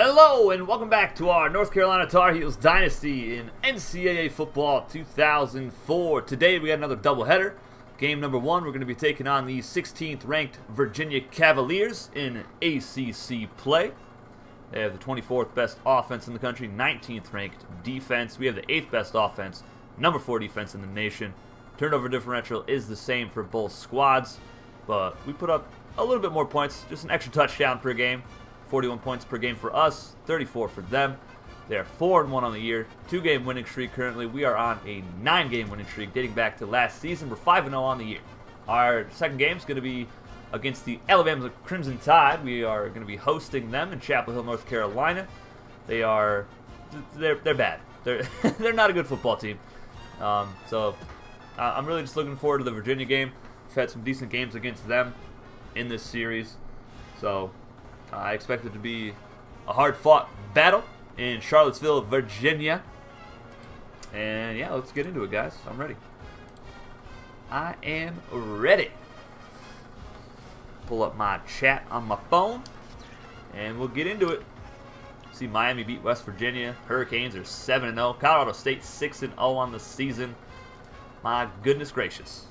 Hello and welcome back to our North Carolina Tar Heels Dynasty in NCAA Football 2004. Today we got another doubleheader. Game number one, we're going to be taking on the 16th ranked Virginia Cavaliers in ACC play. They have the 24th best offense in the country, 19th ranked defense. We have the 8th best offense, number 4 defense in the nation. Turnover differential is the same for both squads, but we put up a little bit more points, just an extra touchdown per game. 41 points per game for us, 34 for them. They are 4 and 1 on the year, 2 game winning streak currently. We are on a 9 game winning streak dating back to last season. We're 5 and 0 on the year. Our second game is going to be against the Alabama Crimson Tide. We are going to be hosting them in Chapel Hill, North Carolina. They are they're they're bad. They're they're not a good football team. Um, so I'm really just looking forward to the Virginia game. We've had some decent games against them in this series. So I expect it to be a hard-fought battle in Charlottesville, Virginia. And yeah, let's get into it, guys. I'm ready. I am ready. Pull up my chat on my phone, and we'll get into it. See, Miami beat West Virginia. Hurricanes are 7 0. Colorado State 6 0 on the season. My goodness gracious.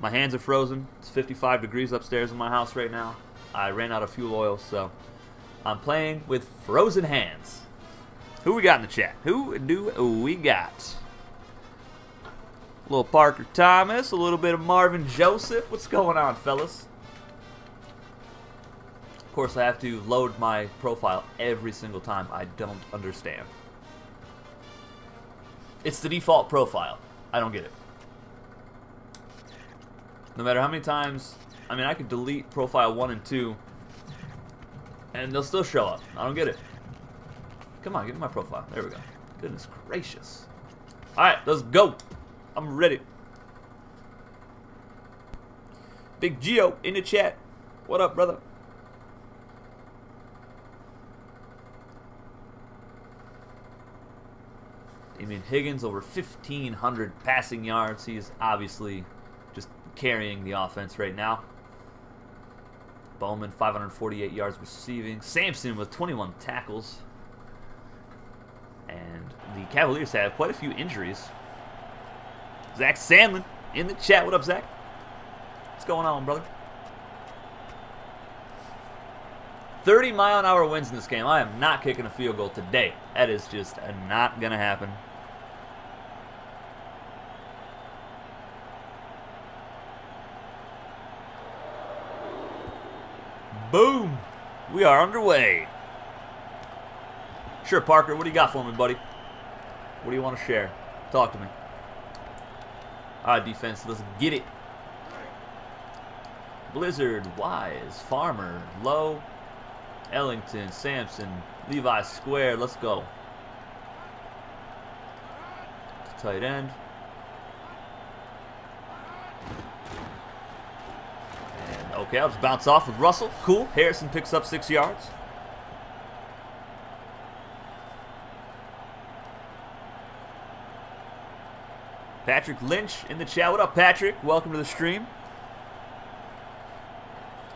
My hands are frozen. It's 55 degrees upstairs in my house right now. I ran out of fuel oil, so I'm playing with frozen hands. Who we got in the chat? Who do we got? A little Parker Thomas, a little bit of Marvin Joseph. What's going on, fellas? Of course, I have to load my profile every single time. I don't understand. It's the default profile. I don't get it. No matter how many times I mean, I could delete profile 1 and 2, and they'll still show up. I don't get it. Come on, give me my profile. There we go. Goodness gracious. Alright, let's go. I'm ready. Big Geo in the chat. What up, brother? Damian Higgins over 1,500 passing yards. He's obviously just carrying the offense right now. Bowman, 548 yards receiving. Sampson with 21 tackles. And the Cavaliers have quite a few injuries. Zach Sandlin in the chat. What up, Zach? What's going on, brother? 30 mile an hour winds in this game. I am not kicking a field goal today. That is just not going to happen. Boom! We are underway. Sure, Parker, what do you got for me, buddy? What do you want to share? Talk to me. All right, defense, let's get it. Blizzard, Wise, Farmer, Lowe, Ellington, Sampson, Levi Square. Let's go. Tight end. Okay, I'll just bounce off with Russell. Cool. Harrison picks up six yards. Patrick Lynch in the chat. What up, Patrick? Welcome to the stream.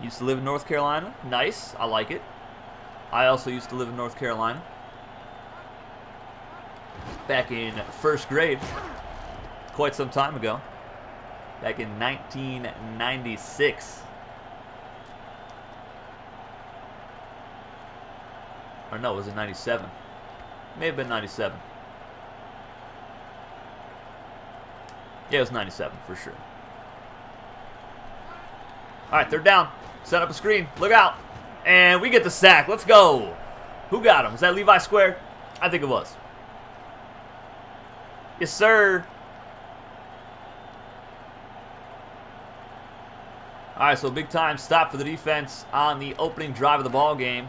Used to live in North Carolina. Nice. I like it. I also used to live in North Carolina. Back in first grade. Quite some time ago. Back in 1996. Or no, was it 97? May have been 97. Yeah, it was 97 for sure. Alright, they're down. Set up a screen. Look out. And we get the sack. Let's go. Who got him? Was that Levi Square? I think it was. Yes, sir. All right, so big time stop for the defense on the opening drive of the ball game.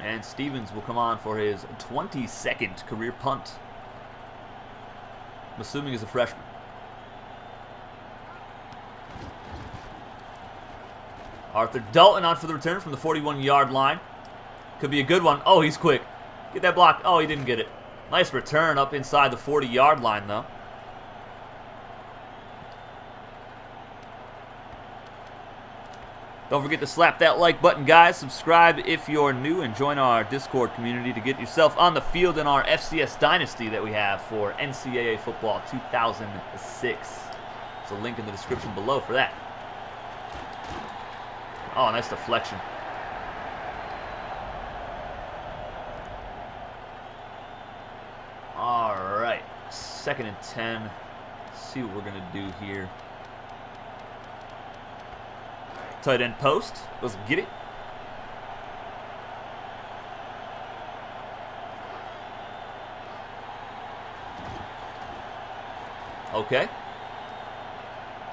And Stevens will come on for his 22nd career punt. I'm assuming he's a freshman. Arthur Dalton on for the return from the 41-yard line. Could be a good one. Oh, he's quick. Get that block. Oh, he didn't get it. Nice return up inside the 40-yard line, though. Don't forget to slap that like button, guys. Subscribe if you're new and join our Discord community to get yourself on the field in our FCS Dynasty that we have for NCAA Football 2006. There's a link in the description below for that. Oh, nice deflection. All right, second and 10. Let's see what we're going to do here. Tight end post. Let's get it. Okay.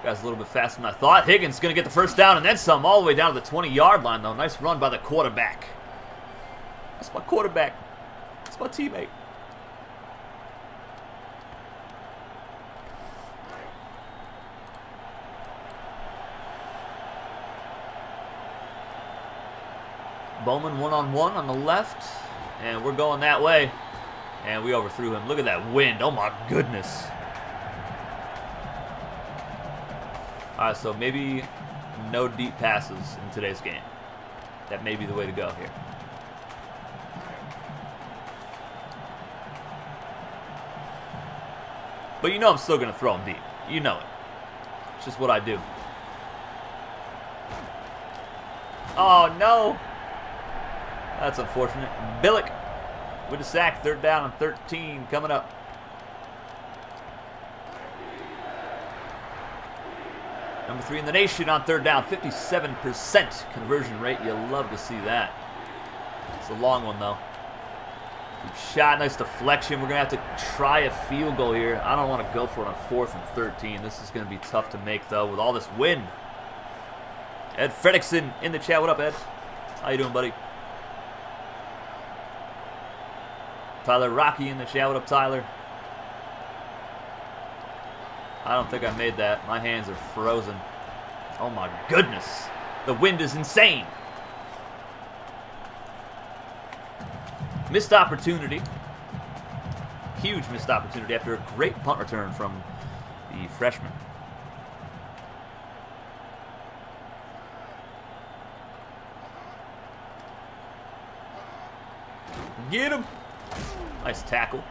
Guy's a little bit faster than I thought. Higgins going to get the first down and then some all the way down to the 20-yard line, though. Nice run by the quarterback. That's my quarterback. That's my teammate. Bowman one-on-one -on, -one on the left. And we're going that way. And we overthrew him. Look at that wind. Oh, my goodness. All right, so maybe no deep passes in today's game. That may be the way to go here. But you know I'm still going to throw him deep. You know it. It's just what I do. Oh, no. That's unfortunate. Billick with a sack. Third down and 13 coming up. Number three in the nation on third down. 57% conversion rate. You love to see that. It's a long one, though. Good shot. Nice deflection. We're going to have to try a field goal here. I don't want to go for it on fourth and 13. This is going to be tough to make, though, with all this wind. Ed Fredrickson in the chat. What up, Ed? How you doing, buddy? Tyler Rocky in the chat. What up, Tyler? I don't think I made that. My hands are frozen. Oh my goodness. The wind is insane. Missed opportunity. Huge missed opportunity after a great punt return from the freshman. Get him. Nice tackle.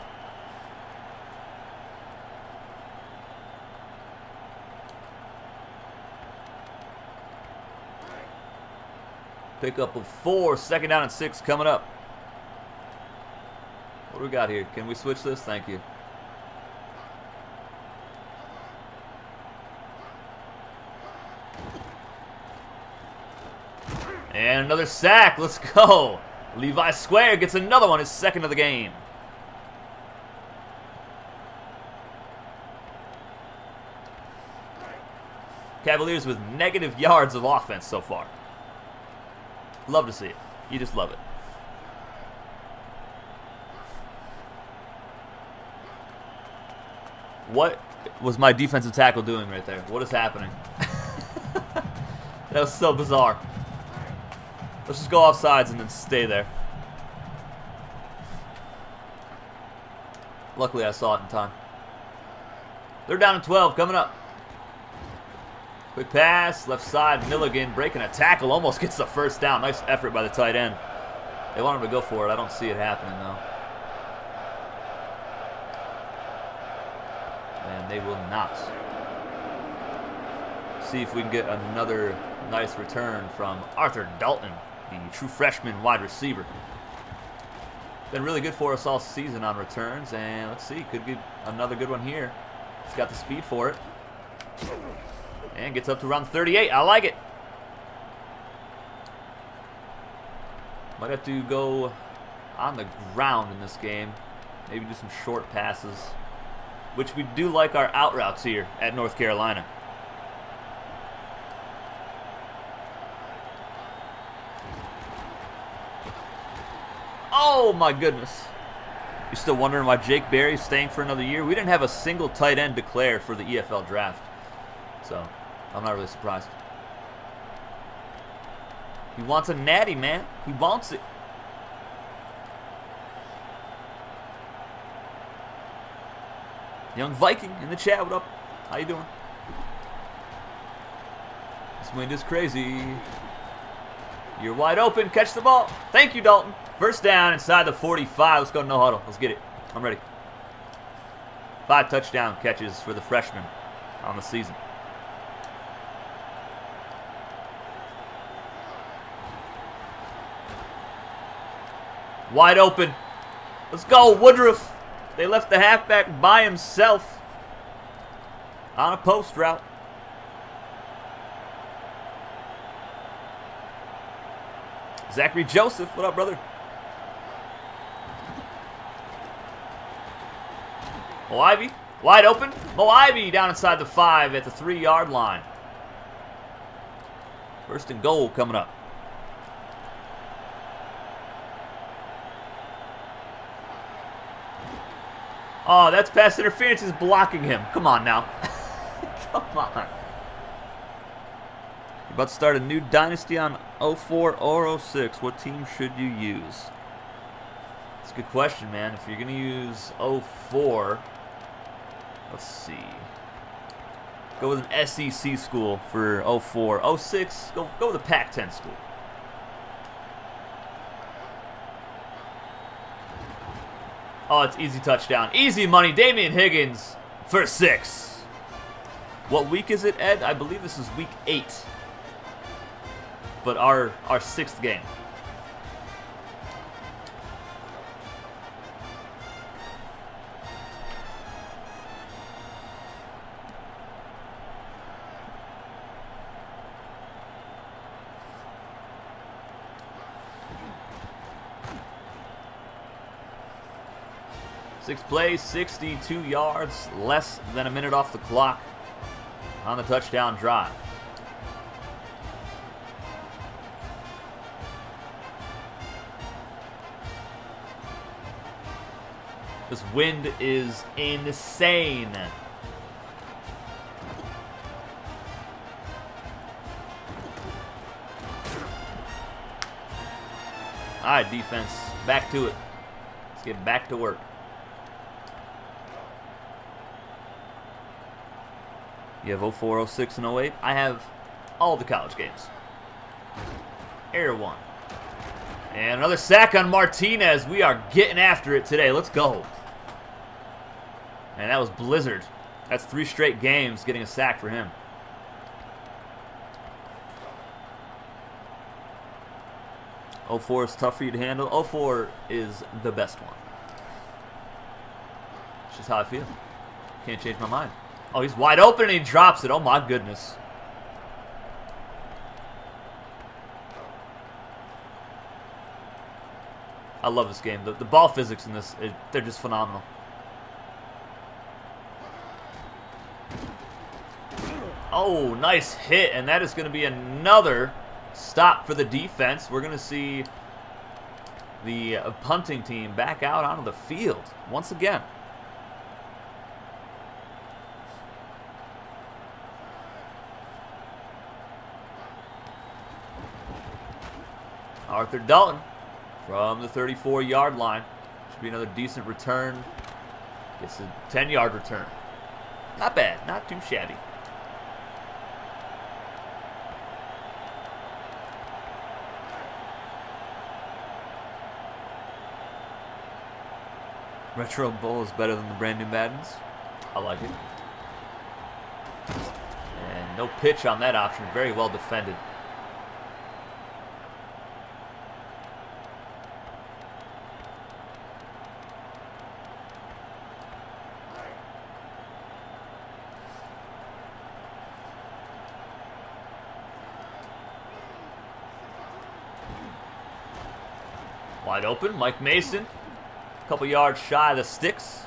Pickup of four. Second down and six coming up. What do we got here? Can we switch this? Thank you. And another sack. Let's go. Levi Square gets another one, his second of the game. Cavaliers with negative yards of offense so far. Love to see it. You just love it. What was my defensive tackle doing right there? What is happening? that was so bizarre. Let's just go off sides and then stay there. Luckily, I saw it in time. They're down to 12 coming up. Quick pass, left side, Milligan breaking a tackle, almost gets the first down. Nice effort by the tight end. They want him to go for it. I don't see it happening, though. And they will not. See if we can get another nice return from Arthur Dalton, the true freshman wide receiver. Been really good for us all season on returns, and let's see, could be another good one here. He's got the speed for it. And gets up to around 38. I like it. Might have to go on the ground in this game. Maybe do some short passes. Which we do like our out routes here at North Carolina. Oh my goodness. You're still wondering why Jake Berry's staying for another year? We didn't have a single tight end declare for the NFL draft. So, I'm not really surprised. He wants a natty, man. He wants it. Young Viking in the chat. What up? How you doing? This wind is crazy. You're wide open. Catch the ball. Thank you, Dalton. First down inside the 45. Let's go to no huddle. Let's get it. I'm ready. Five touchdown catches for the freshman on the season. Wide open. Let's go, Woodruff. They left the halfback by himself on a post route. Zachary Joseph, what up, brother? Mo Ivy, wide open. Mo Ivy down inside the five at the three-yard line. First and goal coming up. Oh, that's pass interference. is blocking him. Come on now. Come on. You're about to start a new dynasty on 04 or 06. What team should you use? It's a good question, man. If you're going to use 04, let's see. Go with an SEC school for 04. 06, go, go with a Pac-10 school. Oh, it's easy touchdown. Easy money. Damian Higgins for six. What week is it, Ed? I believe this is week eight. But our our sixth game. Six plays, 62 yards, less than a minute off the clock on the touchdown drive. This wind is insane. All right, defense, back to it. Let's get back to work. You have 04, 06, and 08. I have all the college games. Air one. And another sack on Martinez. We are getting after it today. Let's go. And that was Blizzard. That's three straight games getting a sack for him. Oh four is tough for you to handle. Oh four is the best one. It's just how I feel. Can't change my mind. Oh, he's wide open and he drops it. Oh, my goodness. I love this game. The, the ball physics in this, it, they're just phenomenal. Oh, nice hit. And that is going to be another stop for the defense. We're going to see the punting team back out onto the field once again. Arthur Dalton from the 34-yard line. Should be another decent return. Gets a 10-yard return. Not bad. Not too shabby. Retro Bowl is better than the brand new Maddens. I like it. And no pitch on that option. Very well defended. Wide open, Mike Mason. A couple yards shy of the sticks.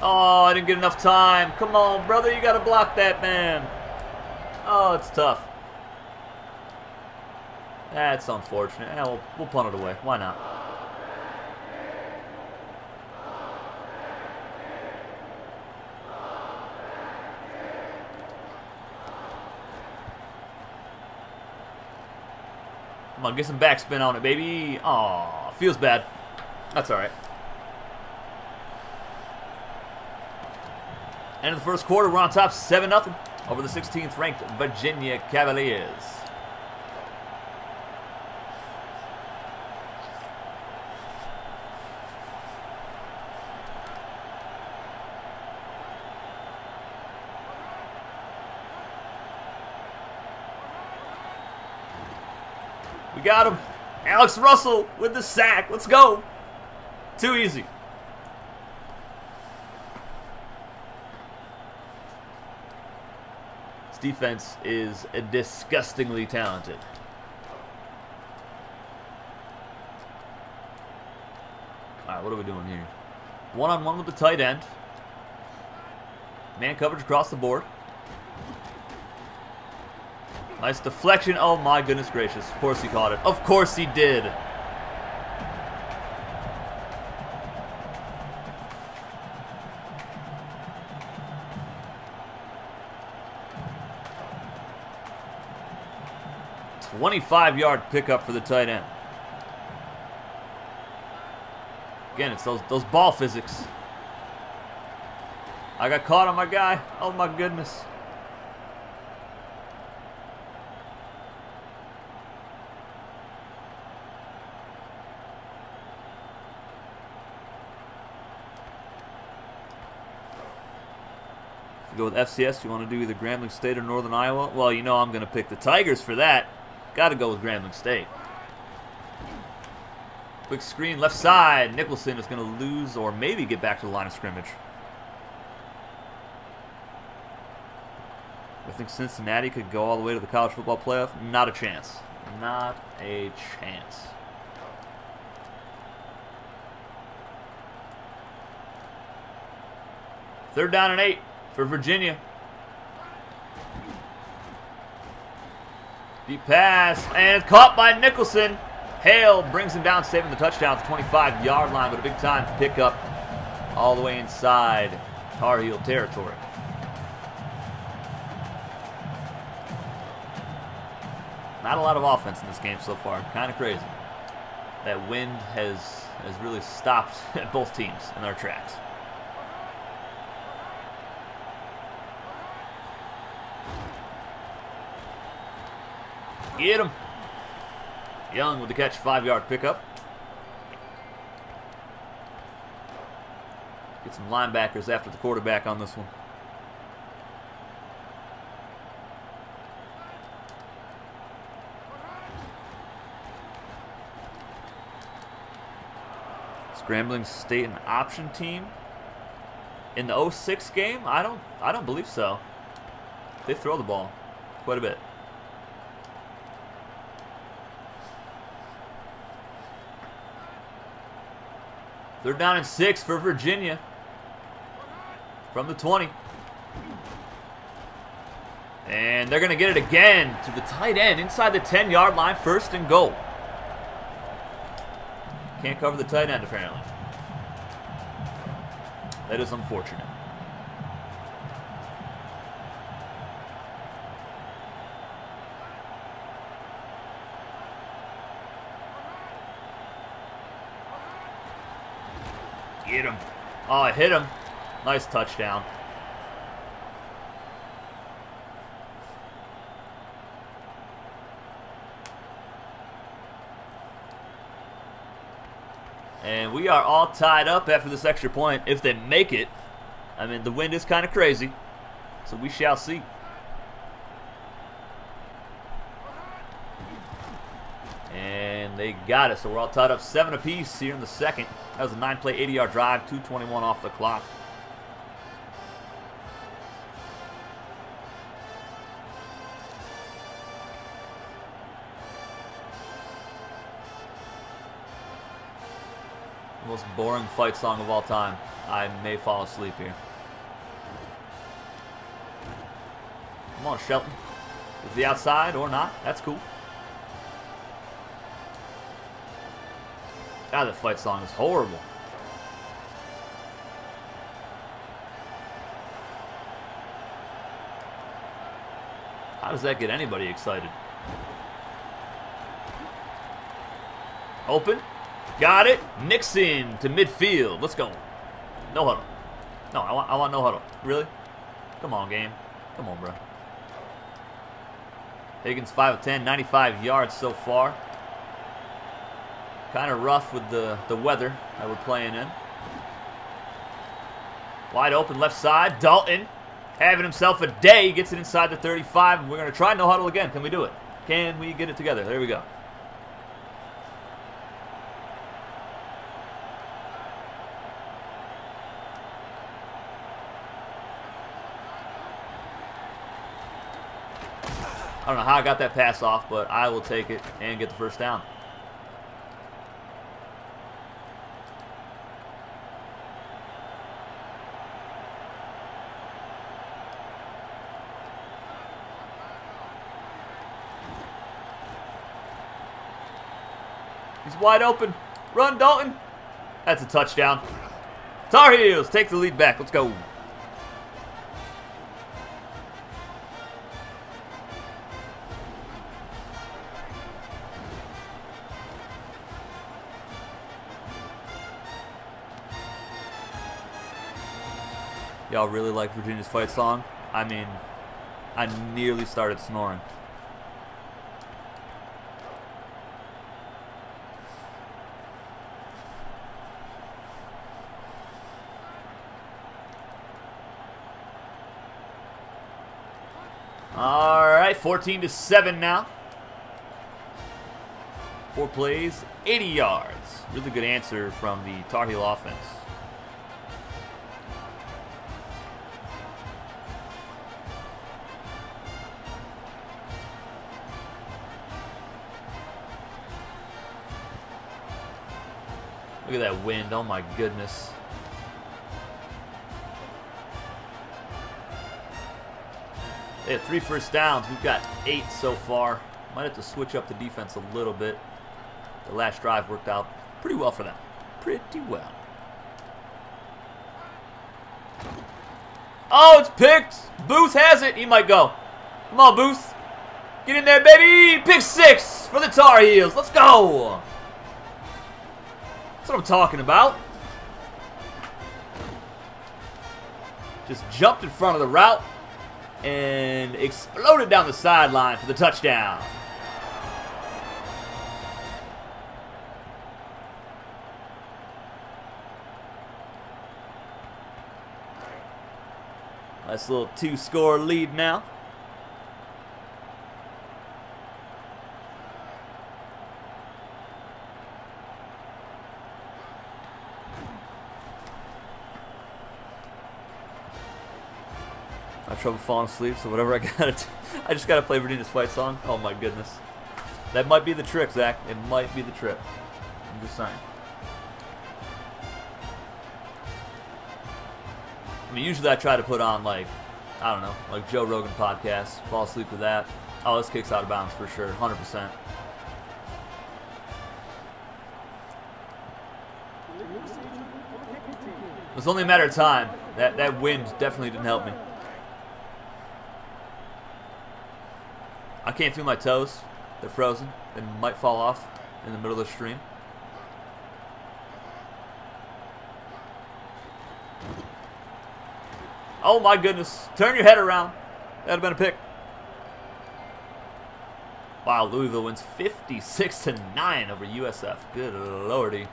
Oh, I didn't get enough time. Come on, brother, you got to block that man. Oh, it's tough. That's unfortunate. Yeah, we'll, we'll punt it away. Why not? Come on, get some backspin on it, baby. Aw, feels bad. That's all right. End of the first quarter, we're on top 7 0 over the 16th ranked Virginia Cavaliers. Got him. Alex Russell with the sack. Let's go. Too easy. This defense is disgustingly talented. All right, what are we doing here? One-on-one -on -one with the tight end. Man coverage across the board. Nice deflection. Oh my goodness gracious. Of course he caught it. Of course he did. Twenty-five yard pickup for the tight end. Again, it's those those ball physics. I got caught on my guy. Oh my goodness. Go with FCS, you want to do either Grambling State or Northern Iowa? Well, you know I'm going to pick the Tigers for that. Got to go with Grambling State. Quick screen left side. Nicholson is going to lose or maybe get back to the line of scrimmage. I think Cincinnati could go all the way to the college football playoff. Not a chance. Not a chance. Third down and eight for Virginia. Deep pass, and caught by Nicholson. Hale brings him down, saving the touchdown at the 25-yard line, but a big-time pickup all the way inside Tar Heel territory. Not a lot of offense in this game so far. Kind of crazy. That wind has has really stopped both teams in their tracks. Get him. Young with the catch, five-yard pickup. Get some linebackers after the quarterback on this one. Scrambling state and option team in the 06 game? I don't I don't believe so. They throw the ball quite a bit. Third down and six for Virginia. From the 20. And they're going to get it again to the tight end inside the 10-yard line, first and goal. Can't cover the tight end, apparently. That is unfortunate. Get him. Oh, I hit him. Nice touchdown. And we are all tied up after this extra point if they make it. I mean, the wind is kind of crazy, so we shall see. And they got it, so we're all tied up seven apiece here in the second. That was a nine-play, 80-yard drive, 221 off the clock. most boring fight song of all time. I may fall asleep here. Come on, Shelton. Is the outside or not? That's cool. God, the fight song is horrible. How does that get anybody excited? Open. Got it. Nixon to midfield. Let's go. No huddle. No, I want, I want no huddle. Really? Come on, game. Come on, bro. Higgins 5 of 10, 95 yards so far. Kind of rough with the, the weather that we're playing in. Wide open left side. Dalton having himself a day. Gets it inside the 35. And we're going to try no huddle again. Can we do it? Can we get it together? There we go. I don't know how I got that pass off, but I will take it and get the first down. Wide open. Run, Dalton. That's a touchdown. Tar Heels take the lead back. Let's go. Y'all really like Virginia's fight song? I mean, I nearly started snoring. All right, 14 to 7 now. Four plays, 80 yards. Really good answer from the Tar Heel offense. Look at that wind. Oh my goodness. They had three first downs. We've got eight so far. Might have to switch up the defense a little bit. The last drive worked out pretty well for them. Pretty well. Oh, it's picked. Booth has it. He might go. Come on, Booth. Get in there, baby. Pick six for the Tar Heels. Let's go. That's what I'm talking about. Just jumped in front of the route and exploded down the sideline for the touchdown. Nice little two-score lead now. Trouble falling asleep, so whatever I got, to I just gotta play Virginia's fight song. Oh my goodness, that might be the trick, Zach. It might be the trick. I'm just saying. I mean, usually I try to put on like, I don't know, like Joe Rogan podcast. Fall asleep with that. Oh, this kicks out of bounds for sure, 100%. It was only a matter of time. That that wind definitely didn't help me. I can't feel my toes. They're frozen. They might fall off in the middle of the stream. Oh my goodness. Turn your head around. That'd have been a pick. Wow, Louisville wins 56 to 9 over USF. Good lordy.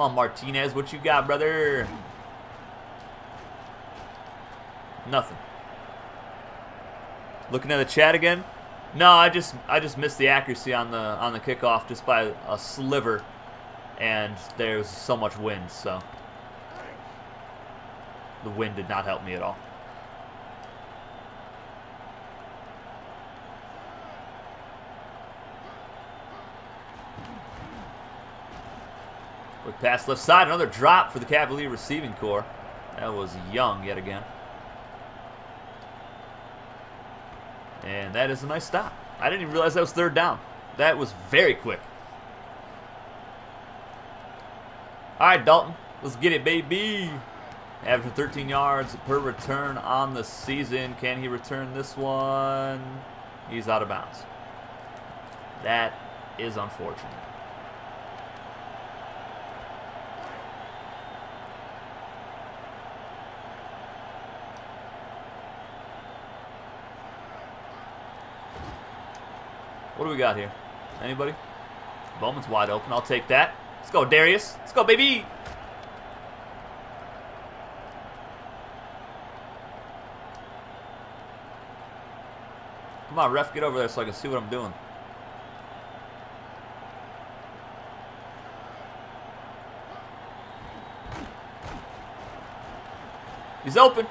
Come on, Martinez. What you got, brother? Nothing. Looking at the chat again. No, I just I just missed the accuracy on the on the kickoff just by a sliver, and there's so much wind, so the wind did not help me at all. Quick pass left side, another drop for the Cavalier receiving corps. That was young yet again. And that is a nice stop. I didn't even realize that was third down. That was very quick. All right, Dalton. Let's get it, baby. Averaging 13 yards per return on the season. Can he return this one? He's out of bounds. That is unfortunate. What do we got here? Anybody? Bowman's wide open. I'll take that. Let's go, Darius. Let's go, baby. Come on, ref, get over there so I can see what I'm doing. He's open.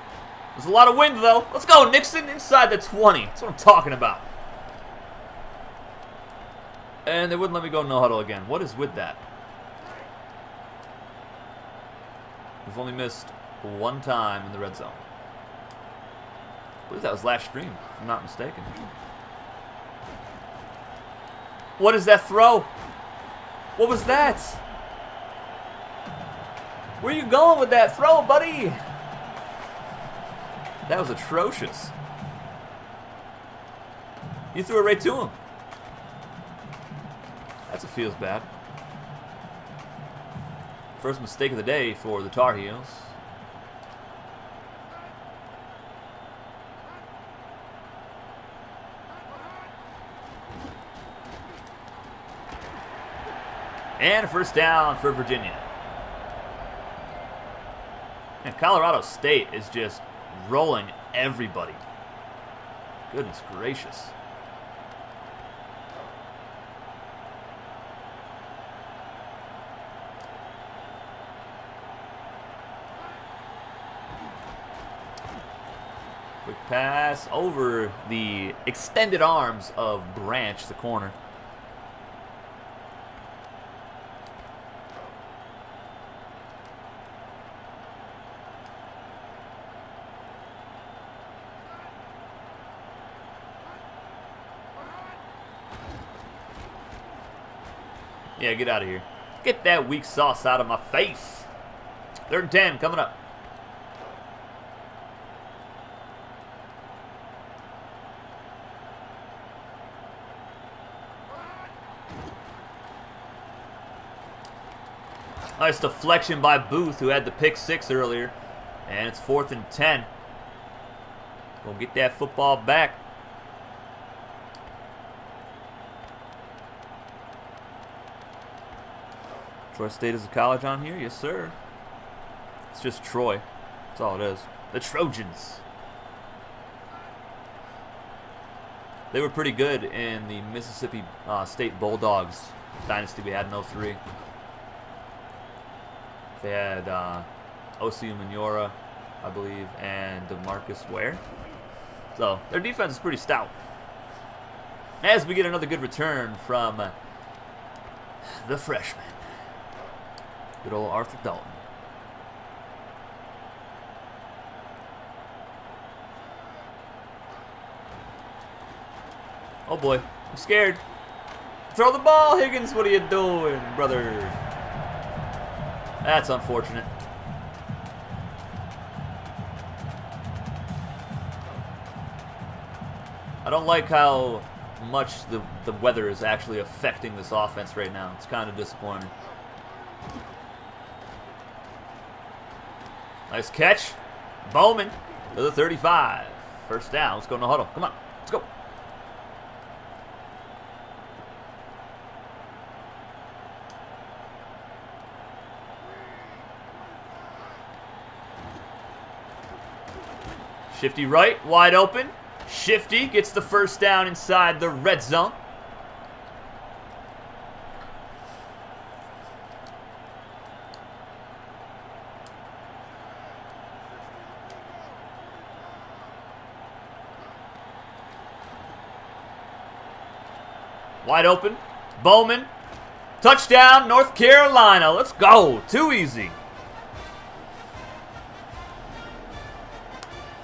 There's a lot of wind, though. Let's go, Nixon, inside the 20. That's what I'm talking about. And they wouldn't let me go no huddle again. What is with that? We've only missed one time in the red zone. I believe that? was last stream, if I'm not mistaken. What is that throw? What was that? Where you going with that throw, buddy? That was atrocious. You threw it right to him. What feels bad. First mistake of the day for the Tar Heels. And first down for Virginia. And Colorado State is just rolling everybody. Goodness gracious. Pass over the extended arms of Branch, the corner. Yeah, get out of here. Get that weak sauce out of my face. Third and 10 coming up. Nice deflection by Booth, who had the pick six earlier. And it's fourth and 10. Go get that football back. Troy State is a college on here? Yes, sir. It's just Troy. That's all it is. The Trojans. They were pretty good in the Mississippi uh, State Bulldogs dynasty we had in 03. They had uh, Osi Umenyiora, I believe, and DeMarcus Ware. So their defense is pretty stout. As we get another good return from uh, the freshman. Good old Arthur Dalton. Oh boy, I'm scared. Throw the ball, Higgins. What are you doing, brother? That's unfortunate. I don't like how much the, the weather is actually affecting this offense right now. It's kind of disappointing. Nice catch. Bowman to the 35. First down. Let's go in the huddle. Come on. Let's go. Shifty right, wide open. Shifty gets the first down inside the red zone. Wide open. Bowman. Touchdown, North Carolina. Let's go. Too easy.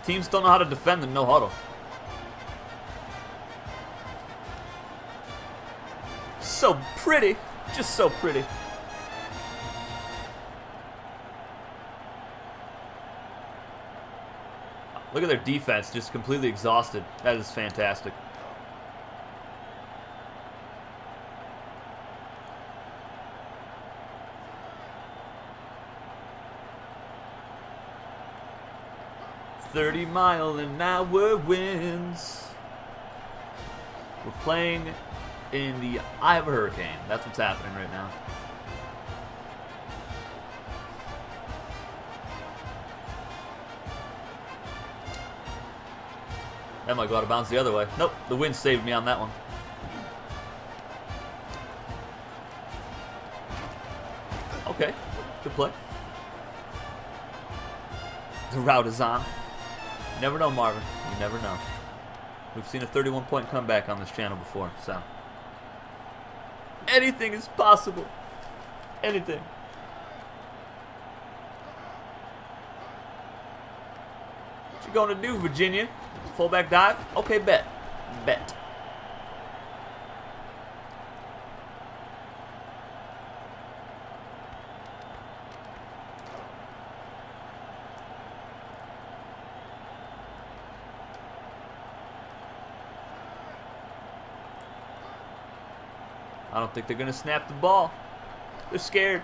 Teams don't know how to defend the no huddle. So pretty. Just so pretty. Look at their defense, just completely exhausted. That is fantastic. Thirty mile an hour winds. We're playing in the eye of a hurricane. That's what's happening right now. That might go out of bounds the other way. Nope, the wind saved me on that one. Okay, good play. The route is on. You never know, Marvin. You never know. We've seen a 31-point comeback on this channel before, so... Anything is possible. Anything. What you gonna do, Virginia? Fullback dive? Okay, bet. Bet. Think they're going to snap the ball. They're scared.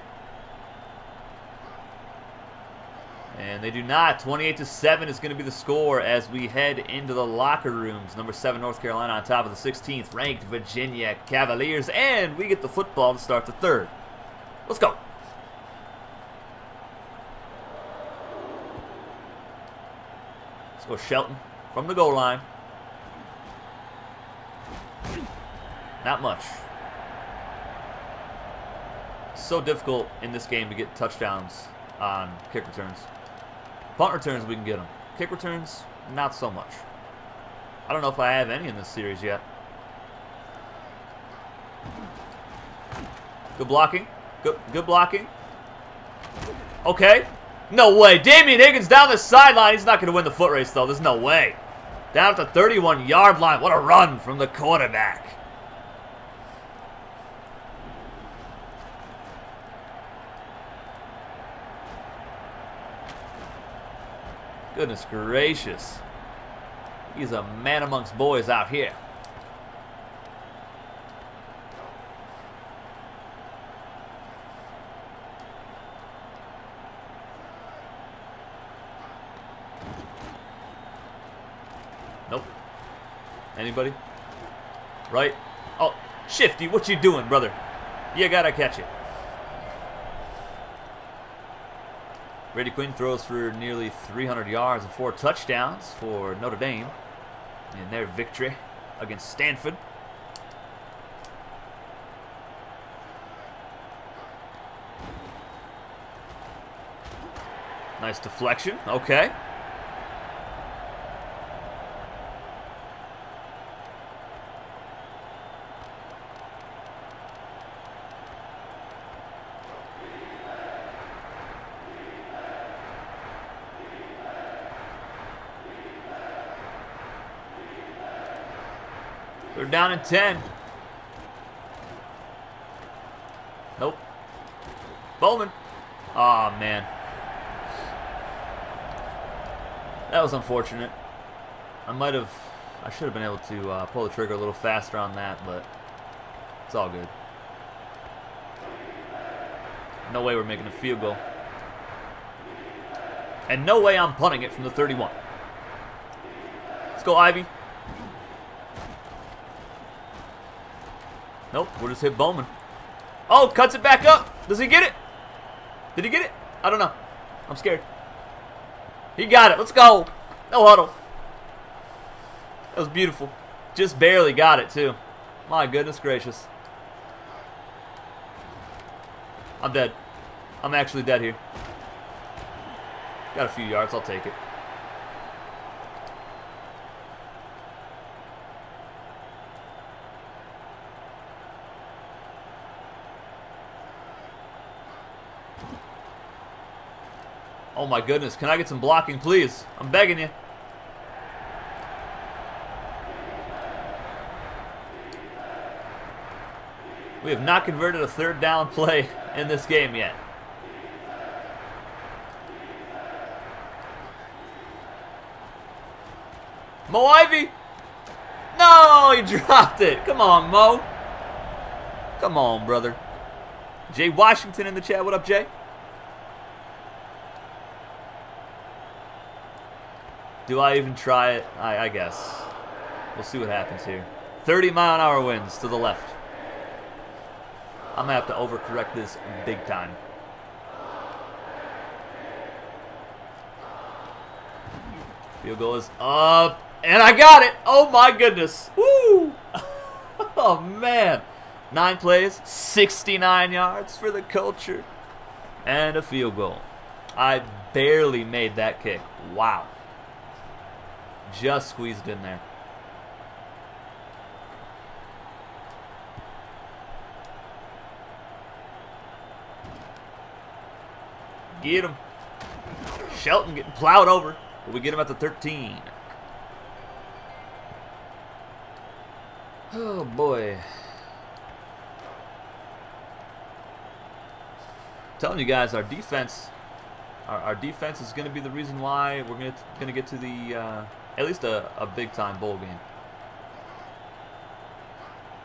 And they do not. 28 to 7 is going to be the score as we head into the locker rooms. Number 7 North Carolina on top of the 16th ranked Virginia Cavaliers and we get the football to start the third. Let's go. Let's go Shelton from the goal line. Not much. So difficult in this game to get touchdowns on kick returns. Punt returns, we can get them. Kick returns, not so much. I don't know if I have any in this series yet. Good blocking. Good, good blocking. Okay. No way. Damian Higgins down the sideline. He's not going to win the foot race, though. There's no way. Down at the 31-yard line. What a run from the quarterback. Goodness gracious. He's a man amongst boys out here. Nope. Anybody? Right? Oh, Shifty, what you doing, brother? You gotta catch it. Brady Quinn throws for nearly 300 yards and four touchdowns for Notre Dame in their victory against Stanford. Nice deflection. Okay. They're down in 10. Nope. Bowman. Aw, oh, man. That was unfortunate. I might have... I should have been able to uh, pull the trigger a little faster on that, but it's all good. No way we're making a field goal. And no way I'm punting it from the 31. Let's go, Ivy. Nope, we'll just hit Bowman. Oh, cuts it back up. Does he get it? Did he get it? I don't know. I'm scared. He got it. Let's go. No huddle. That was beautiful. Just barely got it, too. My goodness gracious. I'm dead. I'm actually dead here. Got a few yards. I'll take it. Oh my goodness, can I get some blocking, please? I'm begging you. We have not converted a third down play in this game yet. Mo Ivy. No, he dropped it. Come on, Mo. Come on, brother. Jay Washington in the chat. What up, Jay? Do I even try it? I, I guess. We'll see what happens here. 30 mile an hour winds to the left. I'm going to have to overcorrect this big time. Field goal is up. And I got it. Oh, my goodness. Woo. oh, man. Nine plays, 69 yards for the culture, and a field goal. I barely made that kick. Wow. Just squeezed in there. Get him. Shelton getting plowed over. But we get him at the 13. Oh, boy. telling you guys, our defense, our, our defense is going to be the reason why we're going to get to the uh, at least a, a big time bowl game.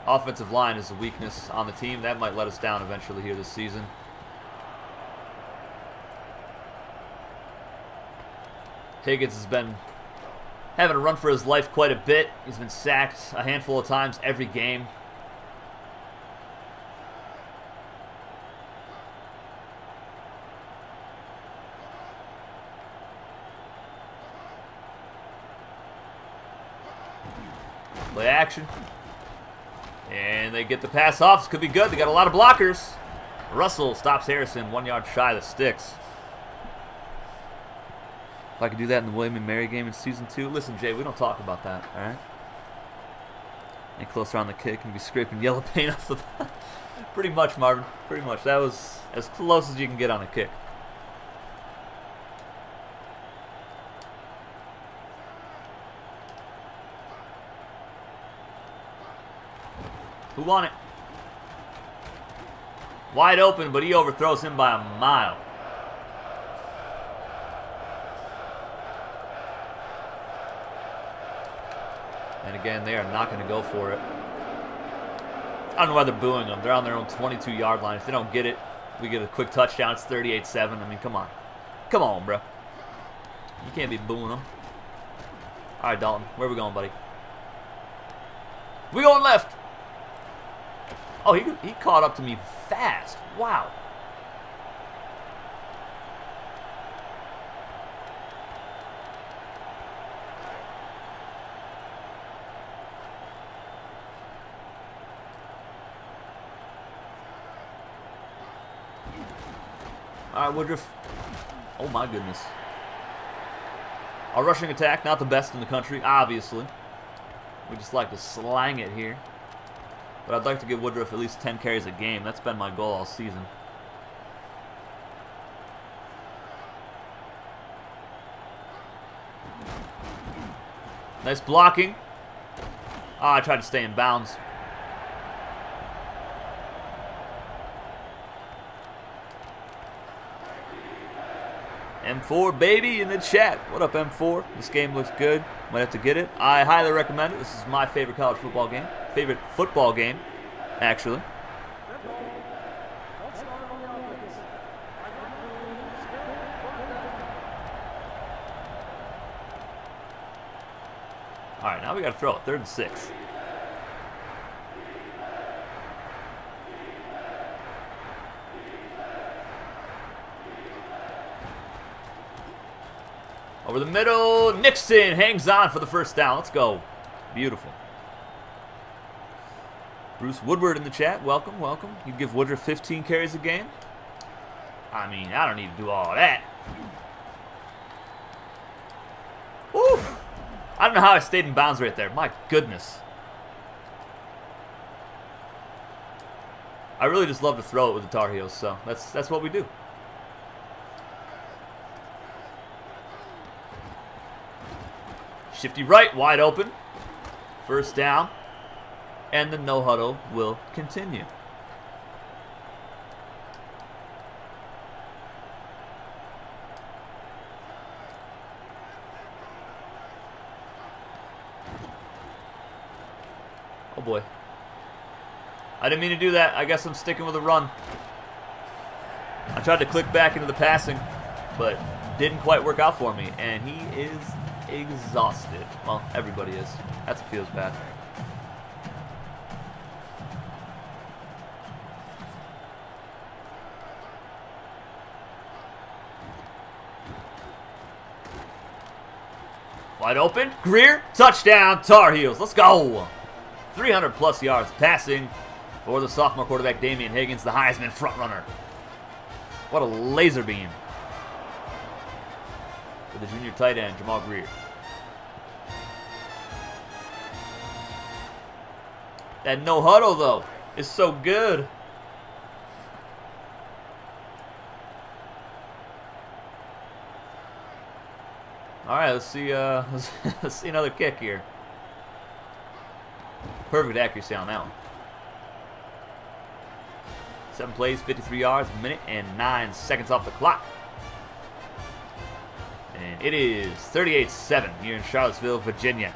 Offensive line is a weakness on the team that might let us down eventually here this season. Higgins has been having a run for his life quite a bit. He's been sacked a handful of times every game. Action. And they get the pass off. This could be good. They got a lot of blockers. Russell stops Harrison one yard shy of the sticks. If I could do that in the William and Mary game in season two. Listen, Jay, we don't talk about that, all right? Any closer on the kick and be scraping yellow paint off the Pretty much, Marvin. Pretty much. That was as close as you can get on a kick. Who won it? Wide open, but he overthrows him by a mile. And again, they are not going to go for it. I don't know why they're booing them. They're on their own 22-yard line. If they don't get it, we get a quick touchdown. It's 38-7. I mean, come on. Come on, bro. You can't be booing them. All right, Dalton. Where are we going, buddy? We going left. Oh, he, he caught up to me fast. Wow. All right, Woodruff. Oh, my goodness. Our rushing attack, not the best in the country, obviously. We just like to slang it here. But I'd like to give Woodruff at least 10 carries a game. That's been my goal all season. Nice blocking. Oh, I tried to stay in bounds. M4 baby in the chat. What up, M4? This game looks good. Might have to get it. I highly recommend it. This is my favorite college football game. Favorite football game, actually. All right, now we got to throw it. Third and six. Over the middle, Nixon hangs on for the first down. Let's go. Beautiful. Bruce Woodward in the chat. Welcome, welcome. You'd give Woodruff 15 carries a game? I mean, I don't need to do all that. Woo! I don't know how I stayed in bounds right there. My goodness. I really just love to throw it with the Tar Heels, so that's that's what we do. Shifty right, wide open. First down. And the no huddle will continue. Oh boy. I didn't mean to do that. I guess I'm sticking with a run. I tried to click back into the passing, but didn't quite work out for me. And he is exhausted. Well, everybody is. What feels bad. Wide open. Greer, touchdown, Tar Heels. Let's go. 300 plus yards passing for the sophomore quarterback Damian Higgins, the Heisman frontrunner. What a laser beam. For the junior tight end, Jamal Greer. That no huddle, though, is so good. Let's see. Uh, let's, let's see another kick here. Perfect accuracy on that one. Seven plays, 53 yards, minute and nine seconds off the clock. And it is 38-7 here in Charlottesville, Virginia.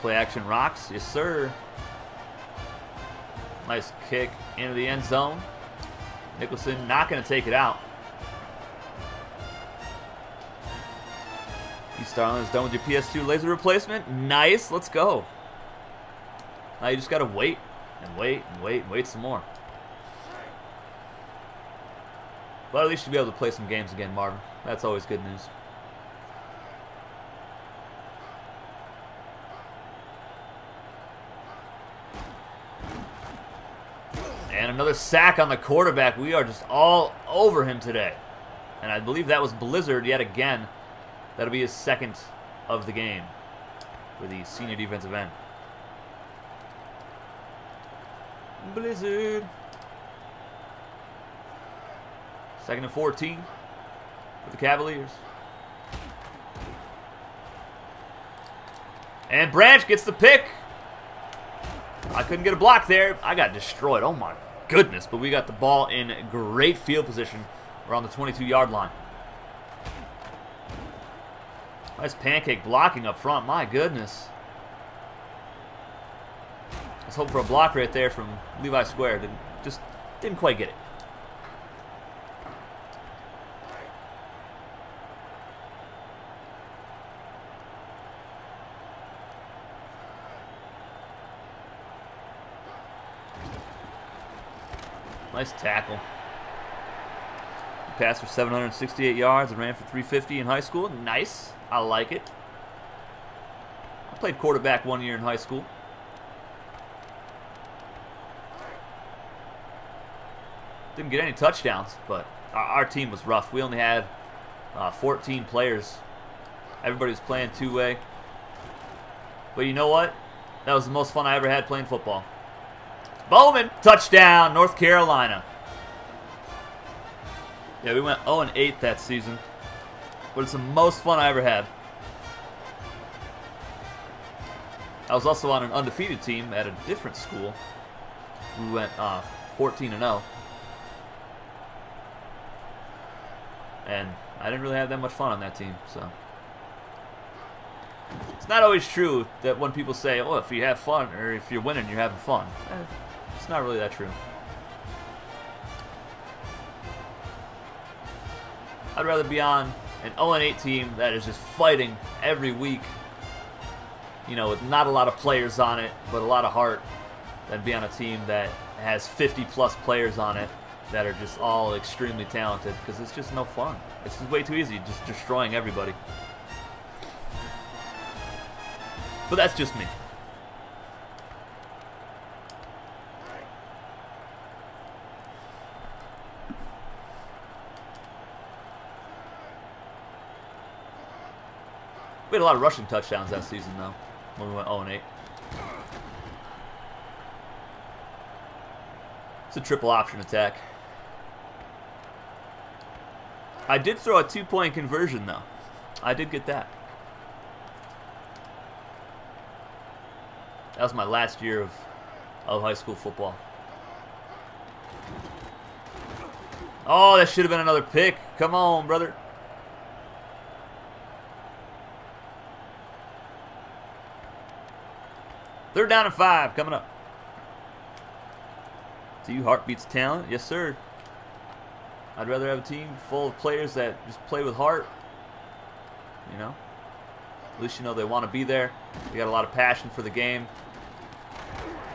Play action rocks, yes sir. Nice kick into the end zone. Nicholson not going to take it out. You Starling is done with your PS2 laser replacement. Nice, let's go. Now you just got to wait and wait and wait and wait some more. But at least you'll be able to play some games again, Marvin. That's always good news. Another sack on the quarterback. We are just all over him today. And I believe that was Blizzard yet again. That'll be his second of the game for the senior defensive end. Blizzard. Second and 14 for the Cavaliers. And Branch gets the pick. I couldn't get a block there. I got destroyed. Oh my goodness, but we got the ball in great field position. We're on the 22-yard line. Nice pancake blocking up front. My goodness. Let's hope for a block right there from Levi Square. Didn't, just didn't quite get it. Nice tackle. He passed for 768 yards and ran for 350 in high school. Nice. I like it. I played quarterback one year in high school. Didn't get any touchdowns, but our, team was rough. We only had uh, 14 players. Everybody was playing two-way. But you know what? That was the most fun I ever had playing football. Bowman, touchdown, North Carolina. Yeah, we went 0-8 that season. But it's the most fun I ever had. I was also on an undefeated team at a different school. We went uh, 14 and 0. And I didn't really have that much fun on that team, so. It's not always true that when people say, oh, if you have fun, or if you're winning, you're having fun. It's not really that true. I'd rather be on an 0-8 team that is just fighting every week, you know, with not a lot of players on it, but a lot of heart, than be on a team that has 50 plus players on it that are just all extremely talented because it's just no fun. It's just way too easy, just destroying everybody. But that's just me. We had a lot of rushing touchdowns that season, though, when we went 0-8. It's a triple option attack. I did throw a two-point conversion, though. I did get that. That was my last year of, of high school football. Oh, that should have been another pick. Come on, brother. Third down and five coming up. Do you heart beats talent? Yes, sir. I'd rather have a team full of players that just play with heart. You know? At least you know they want to be there. They got a lot of passion for the game.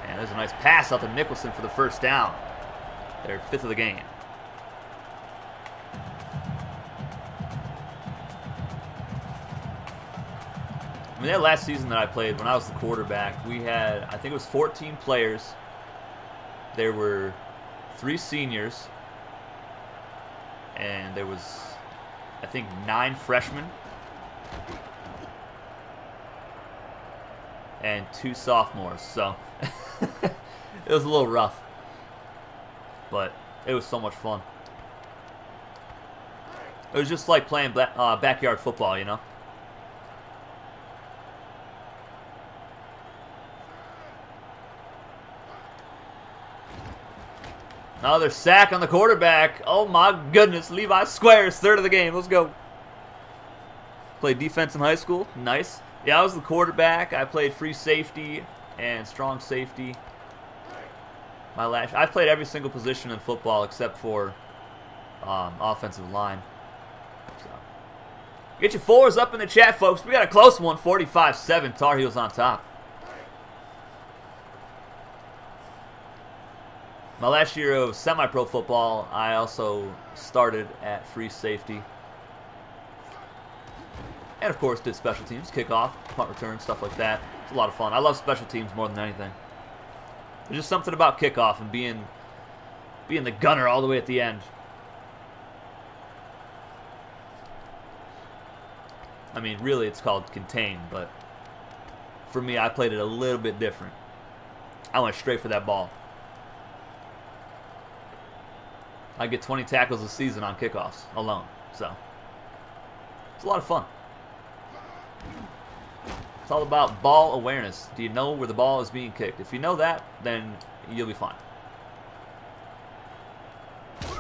And there's a nice pass out to Nicholson for the first down. Their fifth of the game. That last season that I played, when I was the quarterback, we had, I think it was 14 players. There were three seniors. And there was, I think, nine freshmen. And two sophomores. So, it was a little rough. But it was so much fun. It was just like playing uh, backyard football, you know? Another sack on the quarterback. Oh my goodness. Levi Squares, third of the game. Let's go. Played defense in high school. Nice. Yeah, I was the quarterback. I played free safety and strong safety. My last, I've played every single position in football except for um, offensive line. So. Get your fours up in the chat, folks. We got a close one, 45-7. Tar Heels on top. My last year of semi-pro football, I also started at free safety. And of course did special teams, kickoff, punt return, stuff like that. It's a lot of fun. I love special teams more than anything. There's just something about kickoff and being being the gunner all the way at the end. I mean, really it's called contain, but for me, I played it a little bit different. I went straight for that ball. I get 20 tackles a season on kickoffs alone. So it's a lot of fun. It's all about ball awareness. Do you know where the ball is being kicked? If you know that, then you'll be fine.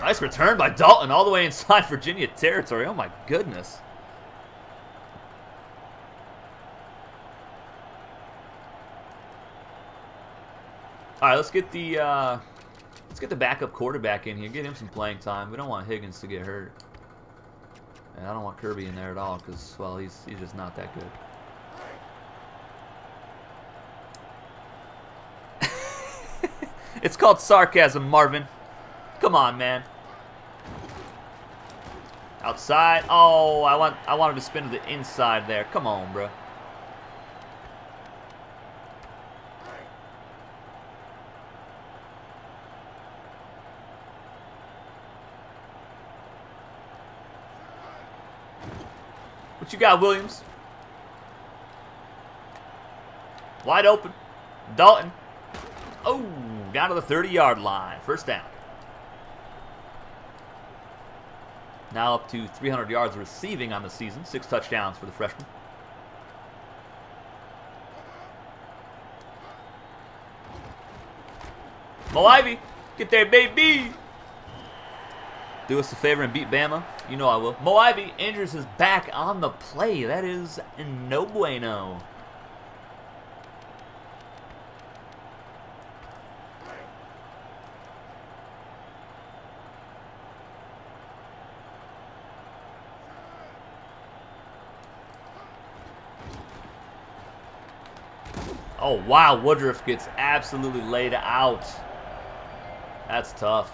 Nice return by Dalton all the way inside Virginia territory. Oh my goodness. All right, let's get the uh, Let's get the backup quarterback in here. Get him some playing time. We don't want Higgins to get hurt. And I don't want Kirby in there at all because, well, he's, he's just not that good. it's called sarcasm, Marvin. Come on, man. Outside. Oh, I want I wanted to spin to the inside there. Come on, bro. What you got, Williams? Wide open. Dalton. Oh, down to the 30-yard line. First down. Now up to 300 yards receiving on the season. Six touchdowns for the freshman. Mo get there, baby. Do us a favor and beat Bama. You know I will. Mo Ivy injures his back on the play. That is no bueno. Oh, wow. Woodruff gets absolutely laid out. That's tough.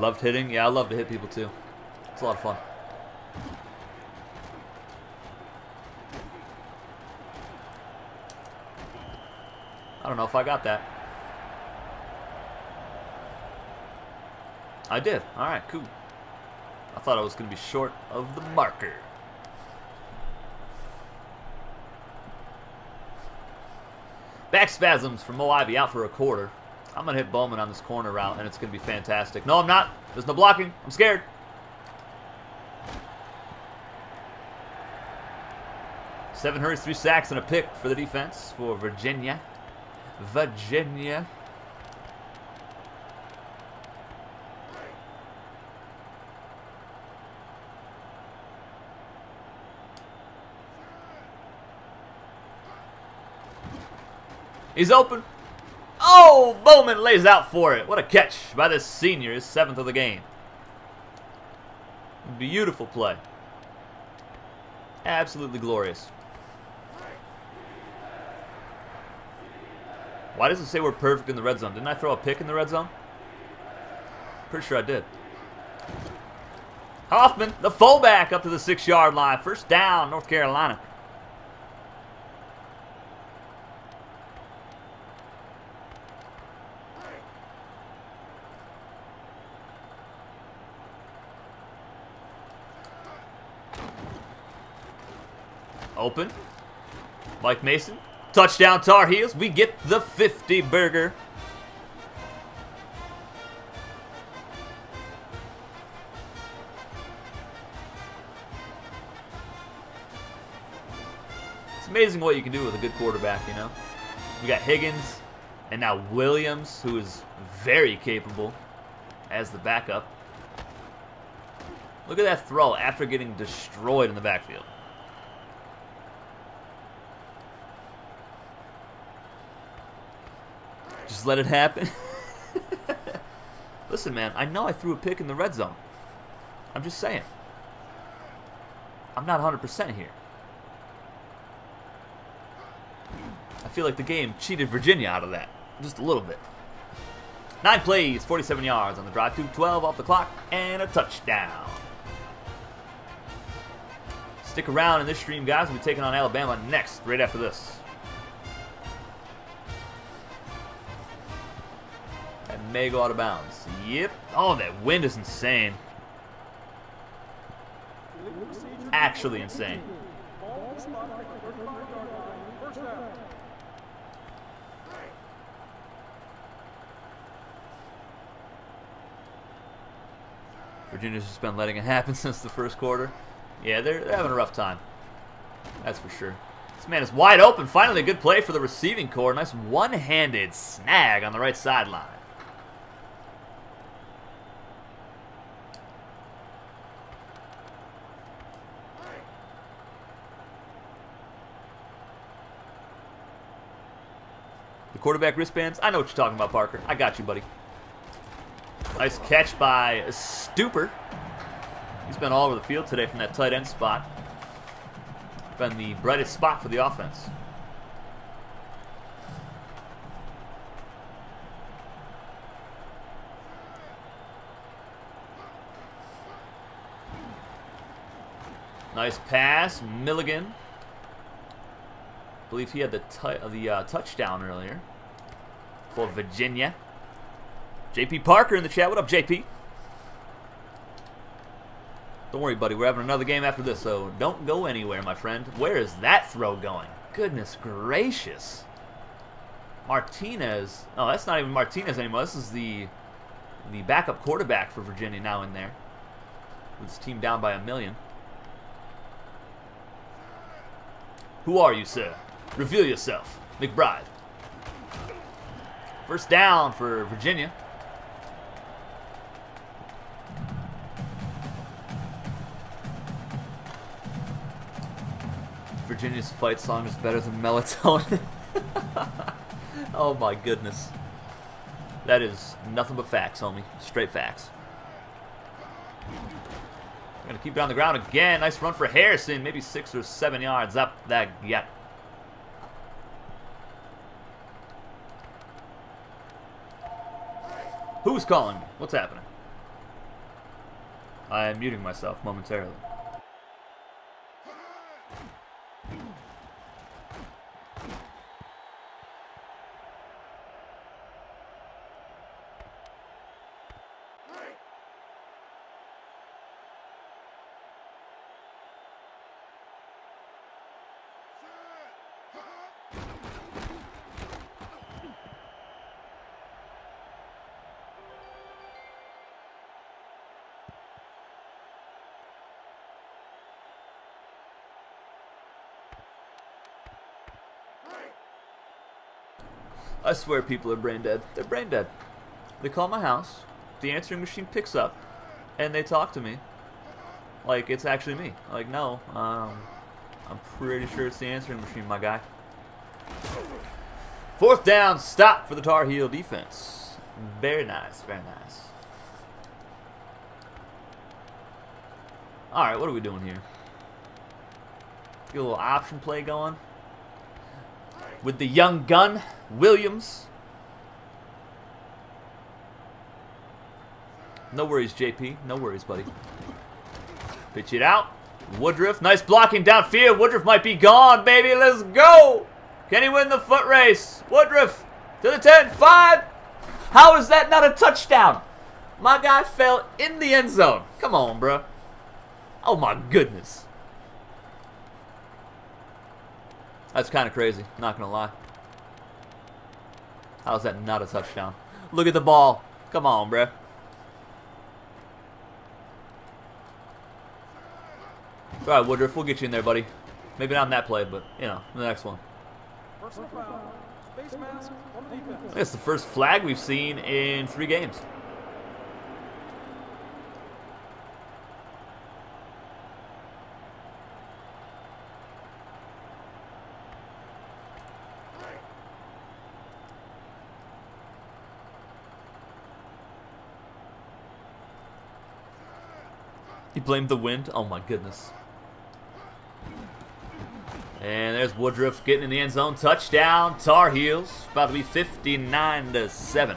Loved hitting? Yeah, I love to hit people too. It's a lot of fun. I don't know if I got that. I did. Alright, cool. I thought I was going to be short of the marker. Back spasms from Mo Ivy out for a quarter. I'm going to hit Bowman on this corner route, and it's going to be fantastic. No, I'm not. There's no blocking. I'm scared. Seven hurries, three sacks, and a pick for the defense for Virginia. Virginia. He's open. Oh, Bowman lays out for it. What a catch by this senior, his seventh of the game. Beautiful play. Absolutely glorious. Why does it say we're perfect in the red zone? Didn't I throw a pick in the red zone? Pretty sure I did. Hoffman, the fullback, up to the six-yard line. First down, North Carolina. Open. Mike Mason. Touchdown Tar Heels. We get the 50 burger. It's amazing what you can do with a good quarterback, you know? We got Higgins and now Williams, who is very capable as the backup. Look at that throw after getting destroyed in the backfield. Just let it happen. Listen, man, I know I threw a pick in the red zone. I'm just saying. I'm not 100% here. I feel like the game cheated Virginia out of that. Just a little bit. Nine plays, 47 yards on the drive, to 12 off the clock, and a touchdown. Stick around in this stream, guys. We'll be taking on Alabama next, right after this. May go out of bounds. Yep. Oh, that wind is insane. Actually insane. Virginia's just been letting it happen since the first quarter. Yeah, they're, they're having a rough time. That's for sure. This man is wide open. Finally, a good play for the receiving corps. Nice one-handed snag on the right sideline. Quarterback wristbands. I know what you're talking about, Parker. I got you, buddy. Nice catch by Stuper. He's been all over the field today from that tight end spot. Been the brightest spot for the offense. Nice pass, Milligan. Believe he had the the uh, touchdown earlier for Virginia. JP Parker in the chat. What up, JP? Don't worry, buddy. We're having another game after this, so don't go anywhere, my friend. Where is that throw going? Goodness gracious. Martinez. Oh, that's not even Martinez anymore. This is the the backup quarterback for Virginia now in there. With his team down by a million. Who are you, sir? Reveal yourself. McBride. First down for Virginia. Virginia's fight song is better than melatonin. oh my goodness. That is nothing but facts, homie. Straight facts. Gonna keep it on the ground again. Nice run for Harrison. Maybe six or seven yards up that yeah. Who's calling me? What's happening? I am muting myself momentarily. I swear people are brain dead. They're brain dead. They call my house, the answering machine picks up, and they talk to me like it's actually me. Like, no, um, I'm pretty sure it's the answering machine, my guy. Fourth down, stop for the Tar Heel defense. Very nice, very nice. All right, what are we doing here? Get a little option play going. With the young gun, Williams. No worries, JP. No worries, buddy. Pitch it out. Woodruff, nice blocking downfield. Woodruff might be gone, baby. Let's go. Can he win the foot race? Woodruff to the 10, 5. How is that not a touchdown? My guy fell in the end zone. Come on, bro. Oh, my goodness. That's kind of crazy, not going to lie. How is that not a touchdown? Look at the ball. Come on, bro. All right, Woodruff, we'll get you in there, buddy. Maybe not in that play, but, you know, the next one. That's the first flag we've seen in three games. He blamed the wind. Oh my goodness. And there's Woodruff getting in the end zone. Touchdown, Tar Heels. About to be 59 to 7.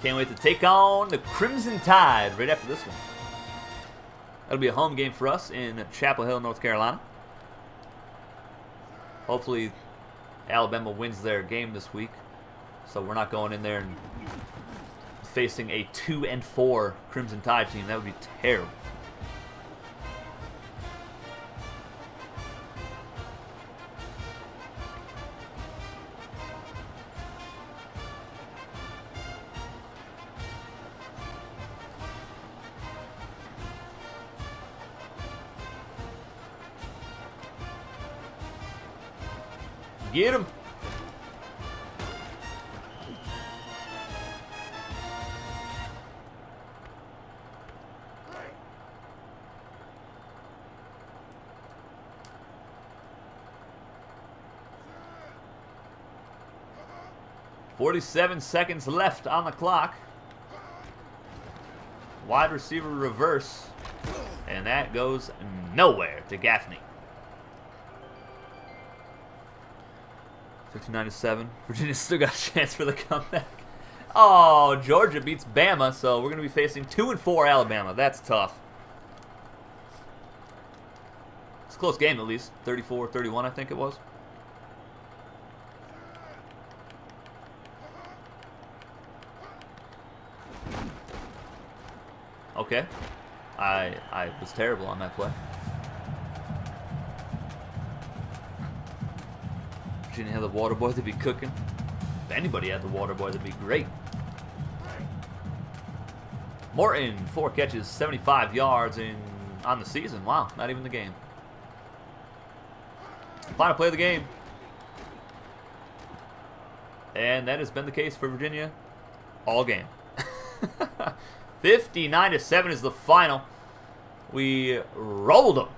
Can't wait to take on the Crimson Tide right after this one. That'll be a home game for us in Chapel Hill, North Carolina. Hopefully, Alabama wins their game this week. So we're not going in there and facing a 2 and 4 Crimson Tide team. That would be terrible. 47 seconds left on the clock. Wide receiver reverse. And that goes nowhere to Gaffney. 59 to 7. Virginia's still got a chance for the comeback. Oh, Georgia beats Bama, so we're going to be facing 2 and 4 Alabama. That's tough. It's a close game, at least. 34 31, I think it was. Was terrible on that play. Virginia had the water boy, they'd be cooking. If anybody had the water boy, that'd be great. Morton, four catches, 75 yards in on the season. Wow, not even the game. Final play of the game. And that has been the case for Virginia all game. 59 to 7 is the final. We rolled them.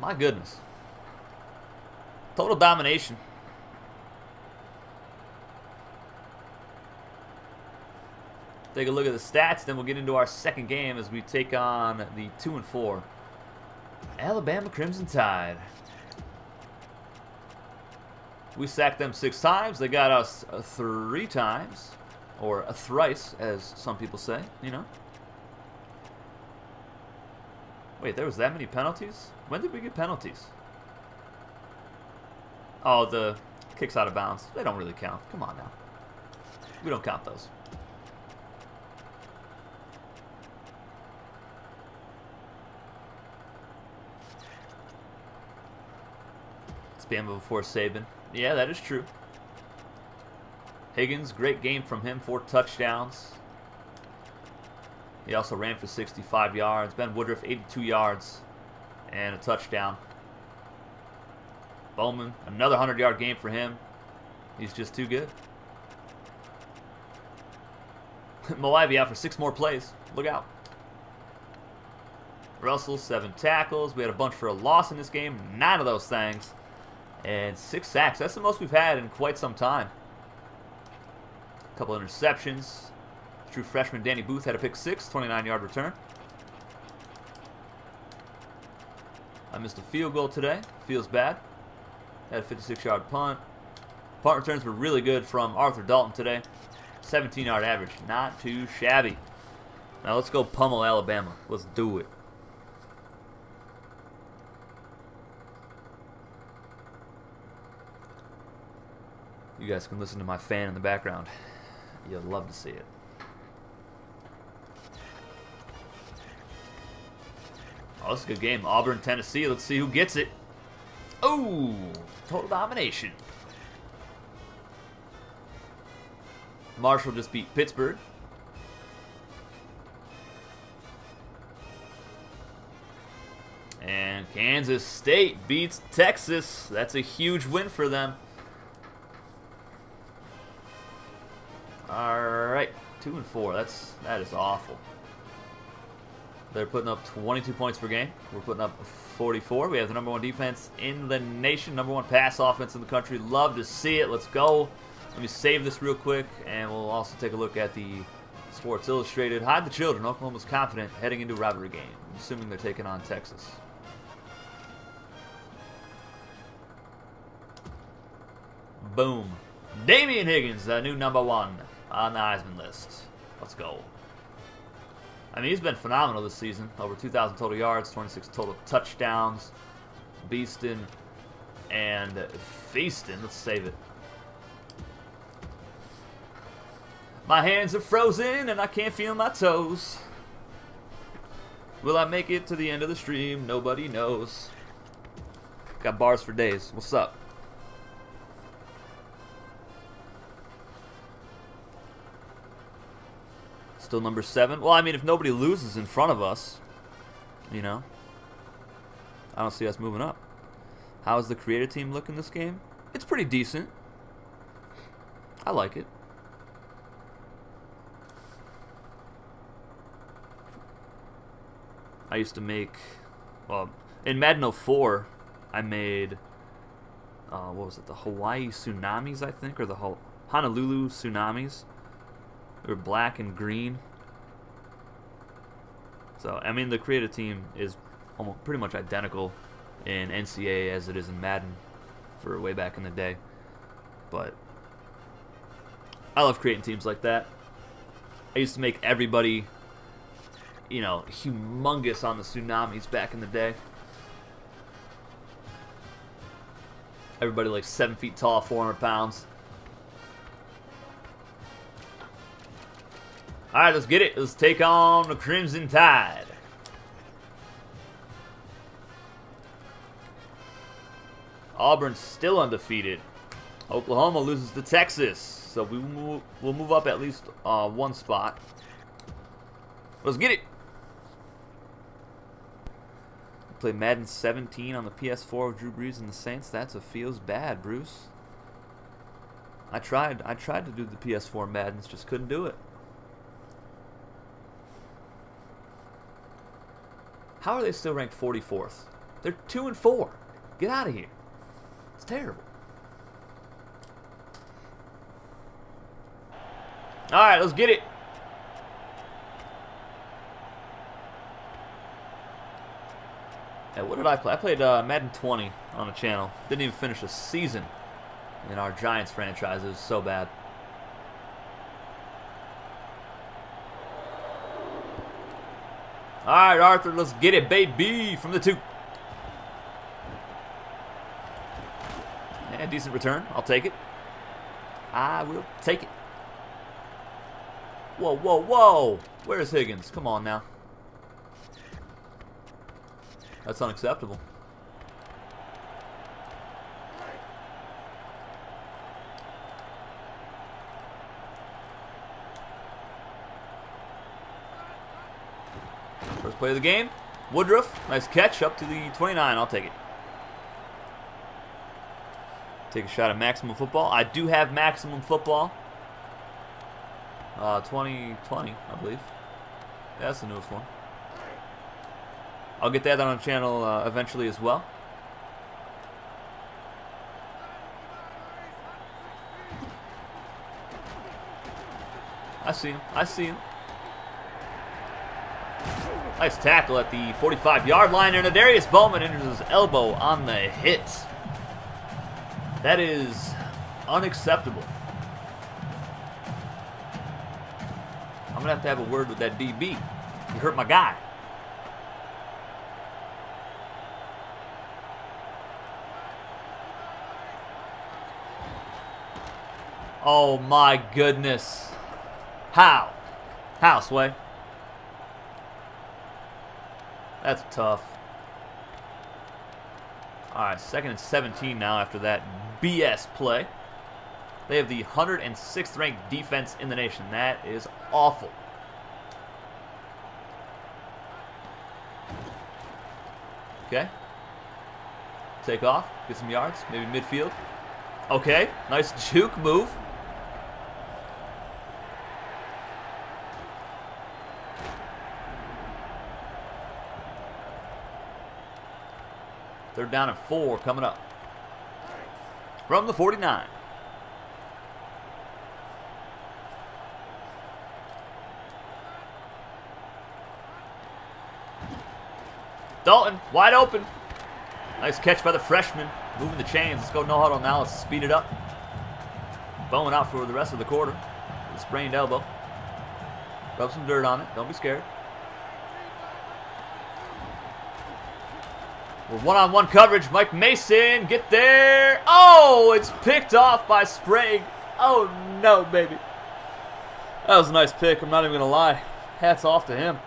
My goodness. Total domination. Take a look at the stats, then we'll get into our second game as we take on the 2 and 4 Alabama Crimson Tide. We sacked them six times. They got us uh, three times, or a thrice, as some people say, you know. Wait, there was that many penalties? When did we get penalties? Oh, the kicks out of bounds. They don't really count. Come on now. We don't count those. Spam before Saban. Yeah, that is true. Higgins, great game from him. Four touchdowns. He also ran for 65 yards. Ben Woodruff, 82 yards and a touchdown. Bowman, another 100-yard game for him. He's just too good. Mo Ivy out for six more plays. Look out. Russell, seven tackles. We had a bunch for a loss in this game. Nine of those things. And six sacks. That's the most we've had in quite some time. A couple interceptions. True freshman Danny Booth had a pick six, 29-yard return. I missed a field goal today. Feels bad. Had a 56-yard punt. Punt returns were really good from Arthur Dalton today. 17-yard average. Not too shabby. Now let's go pummel Alabama. Let's do it. You guys can listen to my fan in the background. You'll love to see it. Oh, this is a good game. Auburn, Tennessee. Let's see who gets it. Oh, total domination. Marshall just beat Pittsburgh. And Kansas State beats Texas. That's a huge win for them. All right, two and four. That's that is awful. They're putting up 22 points per game. We're putting up 44. We have the number one defense in the nation, number one pass offense in the country. Love to see it. Let's go. Let me save this real quick, and we'll also take a look at the Sports Illustrated. Hide the children. Oklahoma's confident heading into rivalry game, assuming they're taking on Texas. Boom. Damian Higgins, the new number one on the Heisman list. Let's go. I mean, he's been phenomenal this season. Over 2,000 total yards, 26 total touchdowns. Beastin' and feasting. Let's save it. My hands are frozen and I can't feel my toes. Will I make it to the end of the stream? Nobody knows. Got bars for days. What's up? Still number seven. Well, I mean, if nobody loses in front of us, you know, I don't see us moving up. How's the creative team look in this game? It's pretty decent. I like it. I used to make, well, in Madden 04, I made, uh, what was it, the Hawaii Tsunamis, I think, or the Honolulu Tsunamis. They black and green. So, I mean, the creative team is almost pretty much identical in NCAA as it is in Madden for way back in the day. But I love creating teams like that. I used to make everybody, you know, humongous on the tsunamis back in the day. Everybody like seven feet tall, 400 pounds. All right, let's get it. Let's take on the Crimson Tide. Auburn's still undefeated. Oklahoma loses to Texas, so we will we'll move up at least uh, one spot. Let's get it. Play Madden 17 on the PS4 with Drew Brees and the Saints. That's a feels bad, Bruce. I tried. I tried to do the PS4 Maddens, just couldn't do it. How are they still ranked 44th? They're 2 and 4. Get out of here. It's terrible. All right, let's get it. Hey, what did I play? I played uh, Madden 20 on the channel. Didn't even finish a season in our Giants franchise. It was so bad. All right, Arthur, let's get it, baby, from the two. And decent return. I'll take it. I will take it. Whoa, whoa, whoa. Where's Higgins? Come on now. That's unacceptable. First play of the game. Woodruff, nice catch up to the 29. I'll take it. Take a shot at maximum football. I do have maximum football. Uh, 2020, I believe. That's the newest one. I'll get that on the channel uh, eventually as well. I see him. I see him. Nice tackle at the 45-yard line, and Adarius Bowman enters his elbow on the hit. That is unacceptable. I'm going to have to have a word with that DB. You hurt my guy. Oh my goodness. How? How, Sway? That's tough. Alright, second and 17 now after that BS play. They have the 106th ranked defense in the nation. That is awful. Okay. Take off. Get some yards. Maybe midfield. Okay. Nice juke move. Third down and four coming up. From the 49. Dalton, wide open. Nice catch by the freshman. Moving the chains. Let's go no huddle now. Let's speed it up. Bowing out for the rest of the quarter. A sprained elbow. Rub some dirt on it. Don't be scared. One-on-one -on -one coverage. Mike Mason, get there. Oh, it's picked off by Sprague. Oh, no, baby. That was a nice pick. I'm not even going to lie. Hats off to him.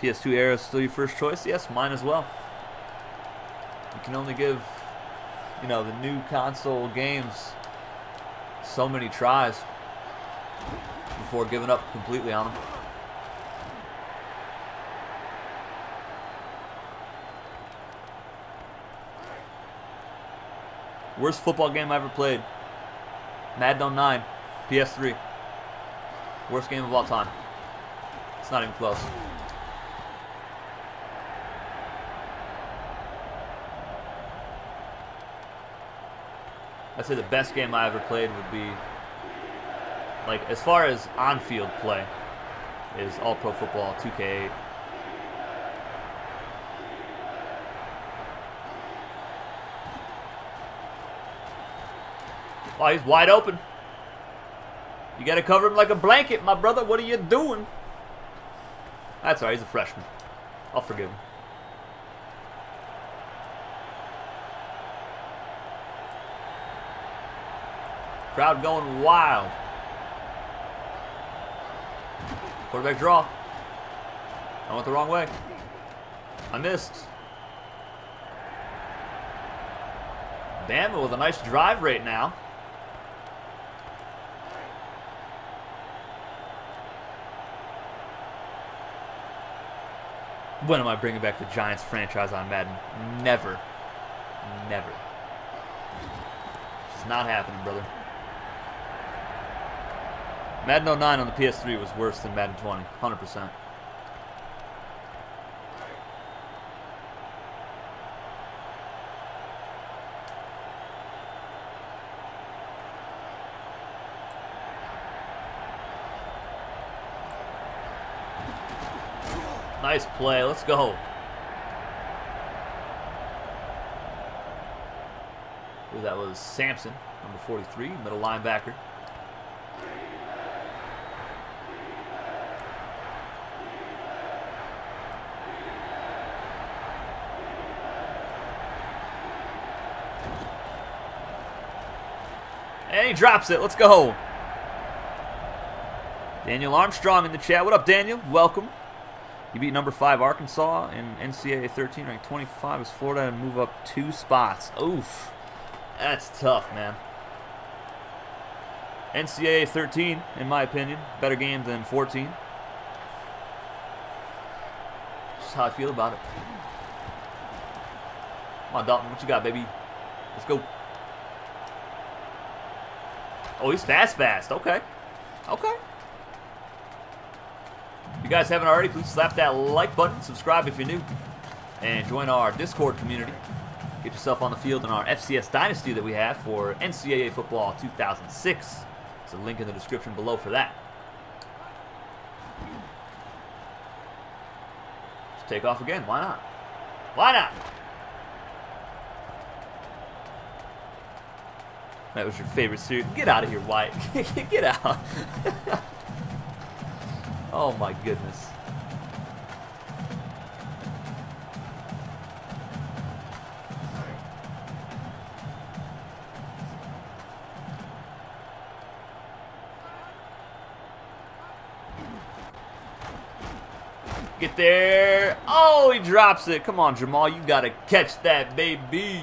PS2 era is still your first choice? Yes, mine as well. You can only give, you know, the new console games so many tries before giving up completely on them. Worst football game I ever played. Madden 09, PS3. Worst game of all time. It's not even close. I'd say the best game I ever played would be, like, as far as on-field play, is All Pro Football 2K8. Oh, he's wide open. You got to cover him like a blanket, my brother. What are you doing? That's all right. He's a freshman. I'll forgive him. Crowd going wild. Quarterback draw. I went the wrong way. I missed. Bama with a nice drive right now. When am I bringing back the Giants franchise on Madden? Never. Never. It's not happening, brother. Madden 09 on the PS3 was worse than Madden 20, 100%. Nice play. Let's go. That was Sampson, number 43, middle linebacker. And he drops it. Let's go. Daniel Armstrong in the chat. What up, Daniel? Welcome. You beat number 5 Arkansas in NCAA 13, ranked 25 as Florida, and move up two spots. Oof. That's tough, man. NCAA 13, in my opinion. Better game than 14. Just how I feel about it. Come on, Dalton. What you got, baby? Let's go. Oh, he's fast, fast. Okay. Okay. If you guys haven't already, please slap that like button, subscribe if you're new, and join our Discord community. Get yourself on the field in our FCS Dynasty that we have for NCAA Football 2006. There's a link in the description below for that. Just take off again. Why not? Why not? That was your favorite suit. Get out of here, White. Get out. Oh my goodness. Get there. Oh, he drops it. Come on, Jamal. You got to catch that, baby.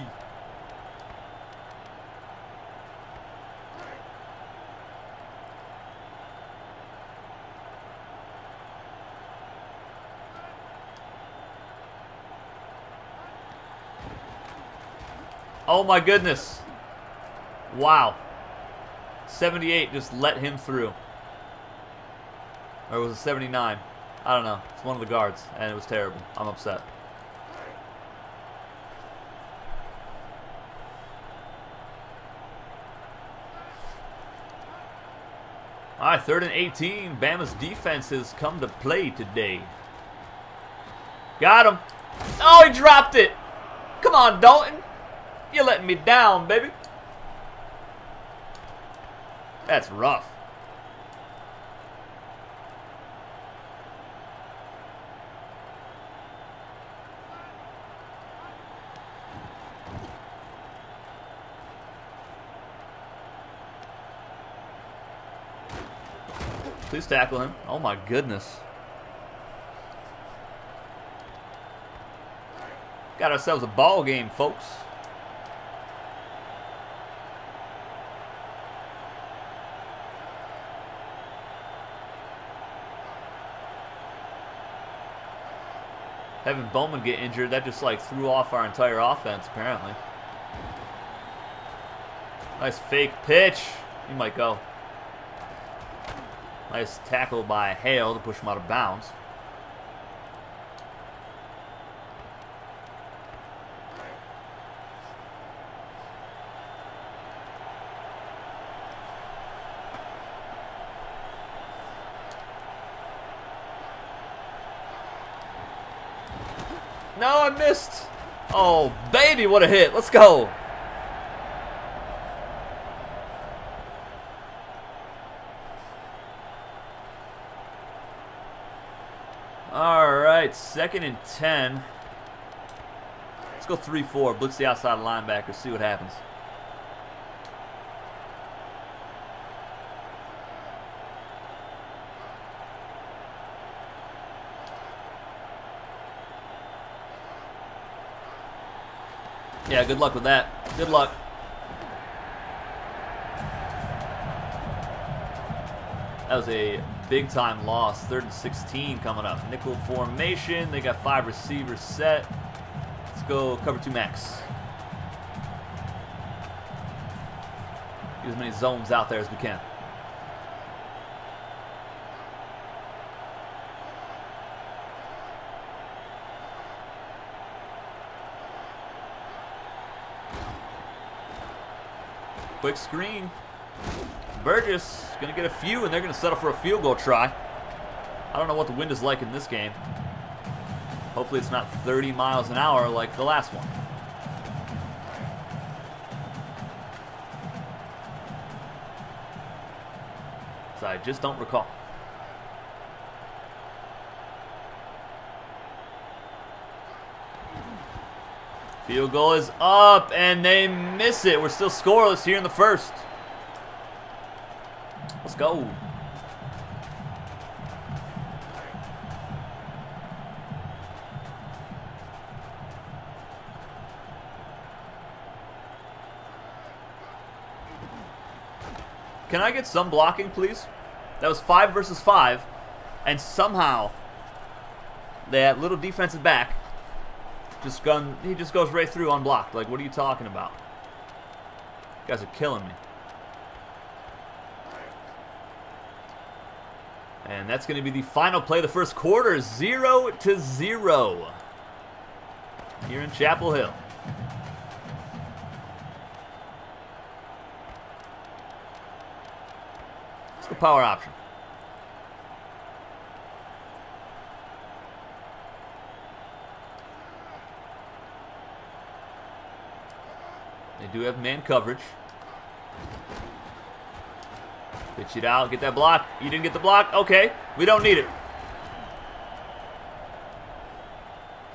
Oh my goodness. Wow. 78 just let him through. Or was it 79? I don't know. It's one of the guards, and it was terrible. I'm upset. All right, third and 18. Bama's defense has come to play today. Got him. Oh, he dropped it. Come on, Dalton. You're letting me down, baby. That's rough. Please tackle him. Oh my goodness. Got ourselves a ball game, folks. Having Bowman get injured, that just like threw off our entire offense, apparently. Nice fake pitch. He might go. Nice tackle by Hale to push him out of bounds. No, I missed. Oh, baby, what a hit. Let's go. All right, second and 10. Let's go 3-4. Blitz the outside linebacker, see what happens. Yeah, good luck with that. Good luck. That was a big time loss. Third and 16 coming up. Nickel formation. They got five receivers set. Let's go cover two max. Get as many zones out there as we can. Quick screen. Burgess going to get a few, and they're going to settle for a field goal try. I don't know what the wind is like in this game. Hopefully it's not 30 miles an hour like the last one. So I just don't recall. Field goal is up, and they miss it. We're still scoreless here in the first. Let's go. Can I get some blocking, please? That was five versus five, and somehow that little defensive back just gun, he just goes right through unblocked. Like, what are you talking about? You guys are killing me. And that's going to be the final play of the first quarter, 0 to 0 here in Chapel Hill. It's the power option. They do have man coverage. Pitch it out. Get that block. You didn't get the block? Okay. We don't need it.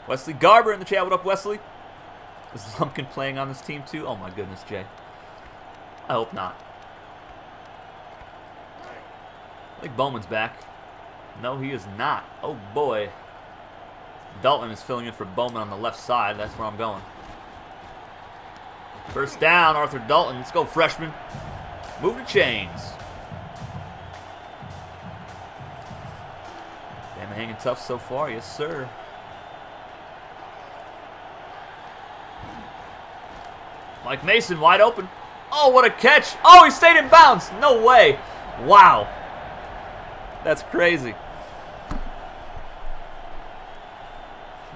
Wesley Garber in the chat. What up, Wesley? Is Lumpkin playing on this team too? Oh my goodness, Jay. I hope not. I think Bowman's back. No, he is not. Oh boy. Dalton is filling in for Bowman on the left side. That's where I'm going. First down, Arthur Dalton. Let's go, freshman. Move the chains. Damn, hanging tough so far. Yes, sir. Mike Mason wide open. Oh, what a catch. Oh, he stayed in bounds. No way. Wow. That's crazy.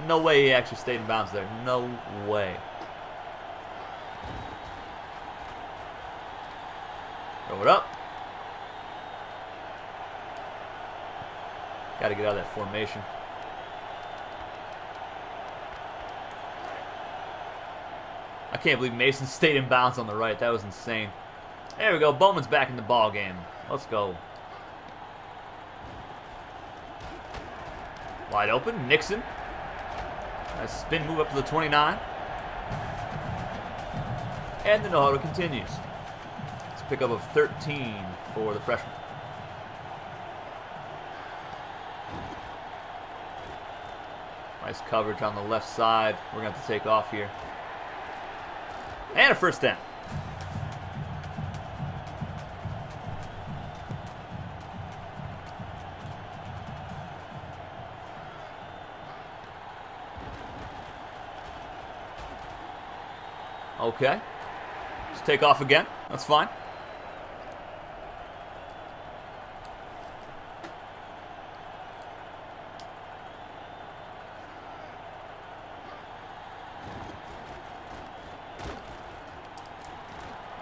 No way he actually stayed in bounds there. No way. Throw it up. Got to get out of that formation. I can't believe Mason stayed in bounds on the right. That was insane. There we go. Bowman's back in the ball game. Let's go. Wide open. Nixon. Nice spin move up to the 29. And the no-huddle continues. Pickup of 13 for the freshman. Nice coverage on the left side. We're going to have to take off here. And a first down. Okay. Just take off again. That's fine.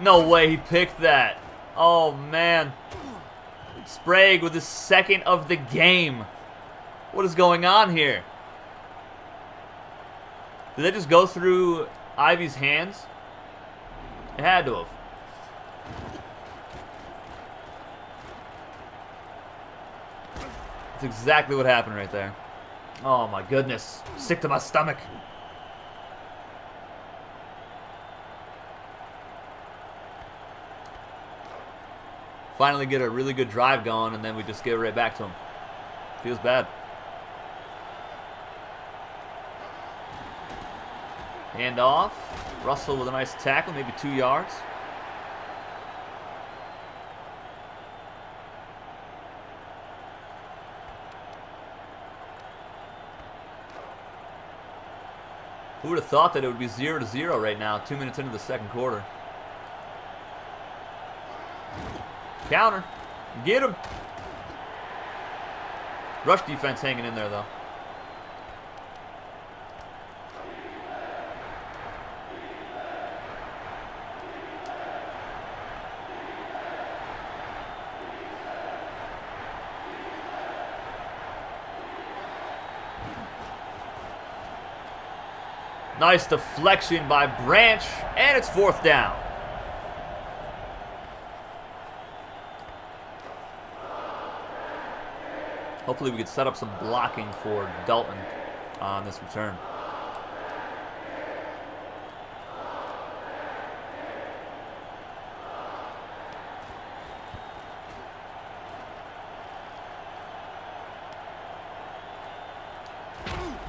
No way he picked that. Oh, man. Sprague with the second of the game. What is going on here? Did that just go through Ivy's hands? It had to have. That's exactly what happened right there. Oh my goodness. Sick to my stomach. Finally get a really good drive going, and then we just get right back to him. Feels bad. Hand off. Russell with a nice tackle, maybe two yards. Who would have thought that it would be 0 to 0 right now, two minutes into the second quarter? Counter. Get him. Rush defense hanging in there, though. Nice deflection by Branch, and it's fourth down. Hopefully we could set up some blocking for Dalton on this return.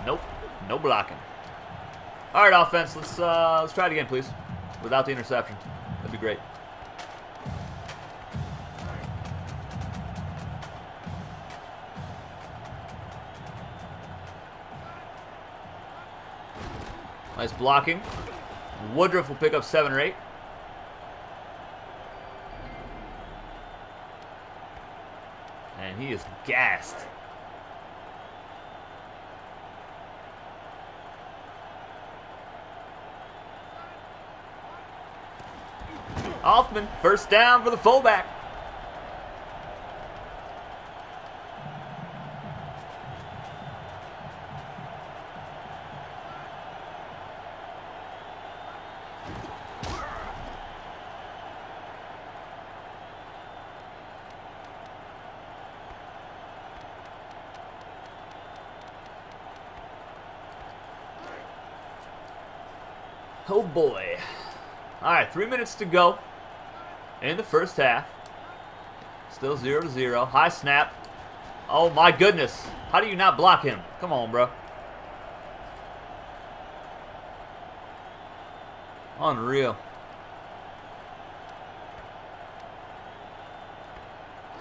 Nope, no blocking. All right, offense. Let's uh, let's try it again, please, without the interception. That'd be great. Nice blocking. Woodruff will pick up seven or eight. And he is gassed. Hoffman, first down for the fullback. Boy. Alright, three minutes to go in the first half. Still 0 to 0. High snap. Oh my goodness. How do you not block him? Come on, bro. Unreal.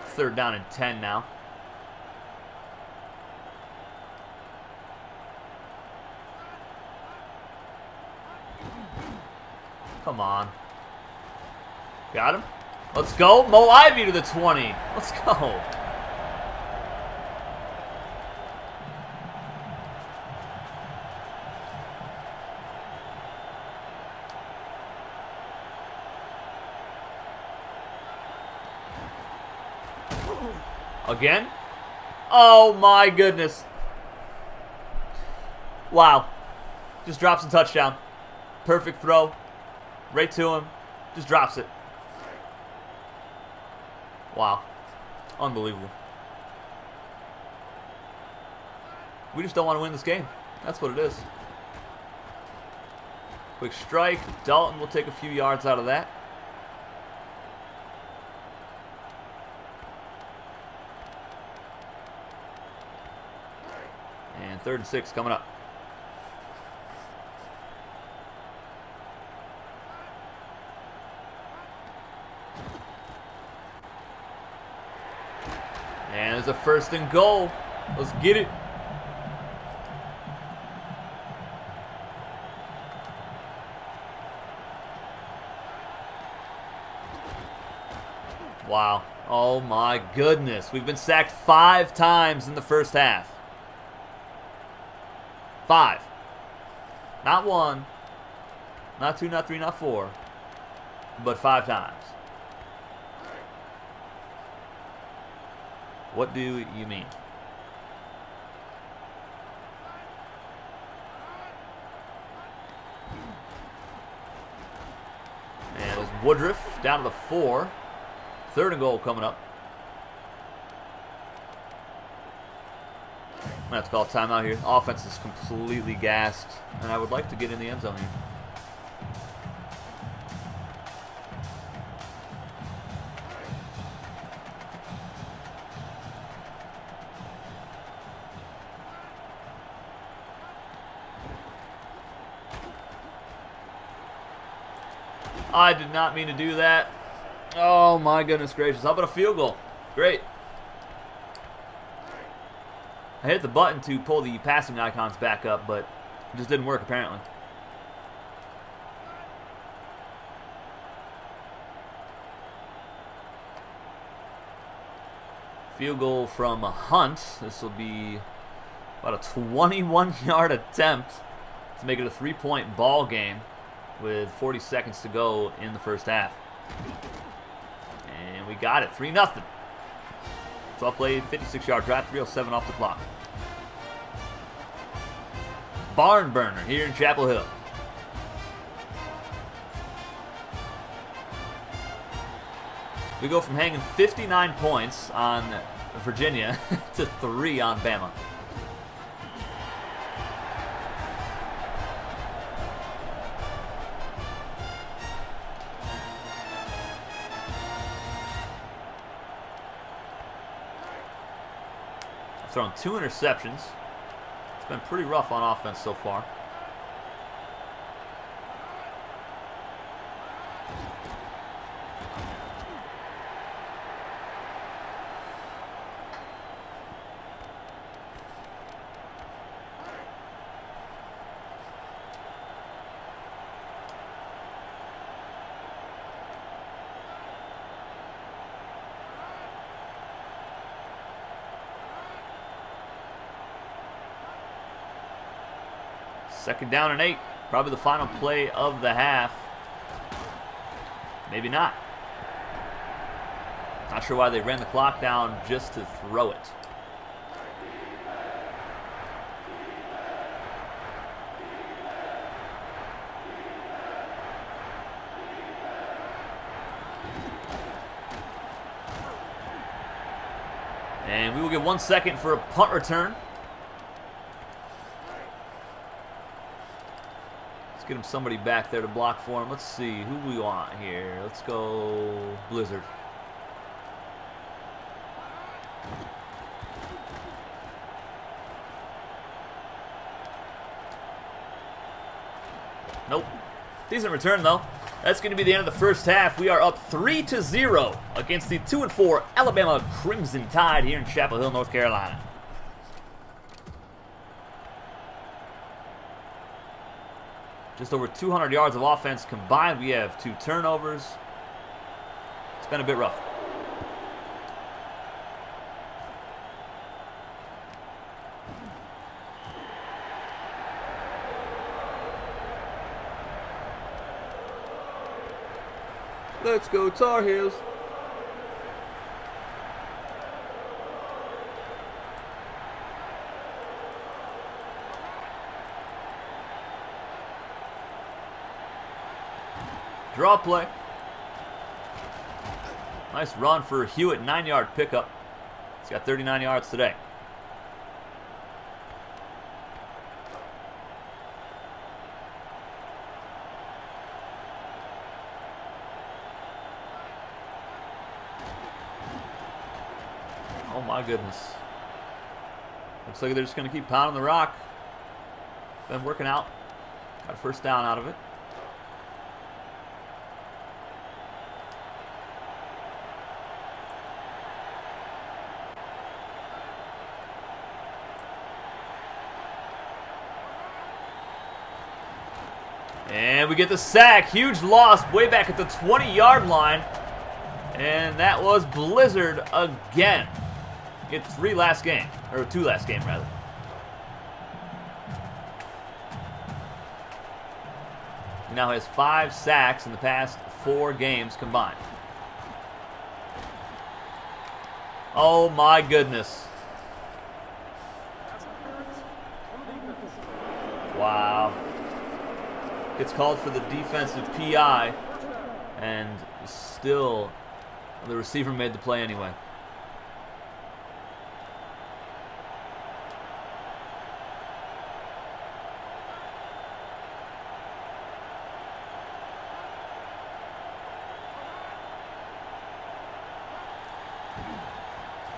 Third down and 10 now. Come on. Got him. Let's go. Mo Ivy to the 20. Let's go. Again? Oh my goodness. Wow. Just drops a touchdown. Perfect throw. Right to him. Just drops it. Wow. Unbelievable. We just don't want to win this game. That's what it is. Quick strike. Dalton will take a few yards out of that. And third and six coming up. And there's a first and goal. Let's get it. Wow. Oh my goodness. We've been sacked five times in the first half. Five. Not one. Not two, not three, not four. But five times. What do you mean? And it's Woodruff down to the four. Third and goal coming up. I'm going to have to call timeout here. Offense is completely gassed, and I would like to get in the end zone here. Not mean to do that. Oh my goodness gracious. How about a field goal? Great. I hit the button to pull the passing icons back up, but it just didn't work apparently. Field goal from Hunt. This will be about a 21 yard attempt to make it a three point ball game with 40 seconds to go in the first half. And we got it, 3 0. 12 play, 56 yard drive, 307 off the clock. Barn burner here in Chapel Hill. We go from hanging 59 points on Virginia to 3 on Bama. Thrown two interceptions. It's been pretty rough on offense so far. Second down and eight. Probably the final play of the half. Maybe not. Not sure why they ran the clock down just to throw it. And we will get one second for a punt return. Get him somebody back there to block for him. Let's see who we want here. Let's go Blizzard. Nope. Decent return though. That's going to be the end of the first half. We are up 3 to 0 against the 2 and 4 Alabama Crimson Tide here in Chapel Hill, North Carolina. Just over 200 yards of offense combined. We have two turnovers. It's been a bit rough. Let's go Tar Heels. Draw play. Nice run for Hewitt, nine yard pickup. He's got 39 yards today. Oh my goodness. Looks like they're just going to keep pounding the rock. Been working out. Got a first down out of it. And we get the sack. Huge loss way back at the 20-yard line. And that was Blizzard again. Get three last game, or two last game rather. He now has five sacks in the past four games combined. Oh my goodness. Gets called for the defensive PI, and still the receiver made the play anyway.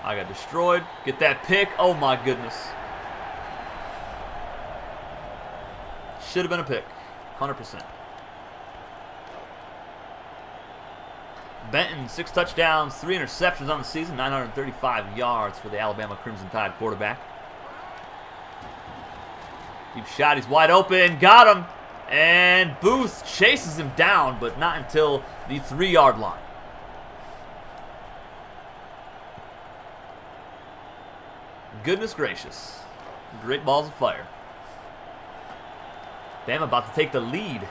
I got destroyed. Get that pick. Oh my goodness. Should have been a pick. 100%. Benton, six touchdowns, three interceptions on the season, 935 yards for the Alabama Crimson Tide quarterback. Deep shot, he's wide open, got him, and Booth chases him down, but not until the three-yard line. Goodness gracious. Great balls of fire. Bama about to take the lead.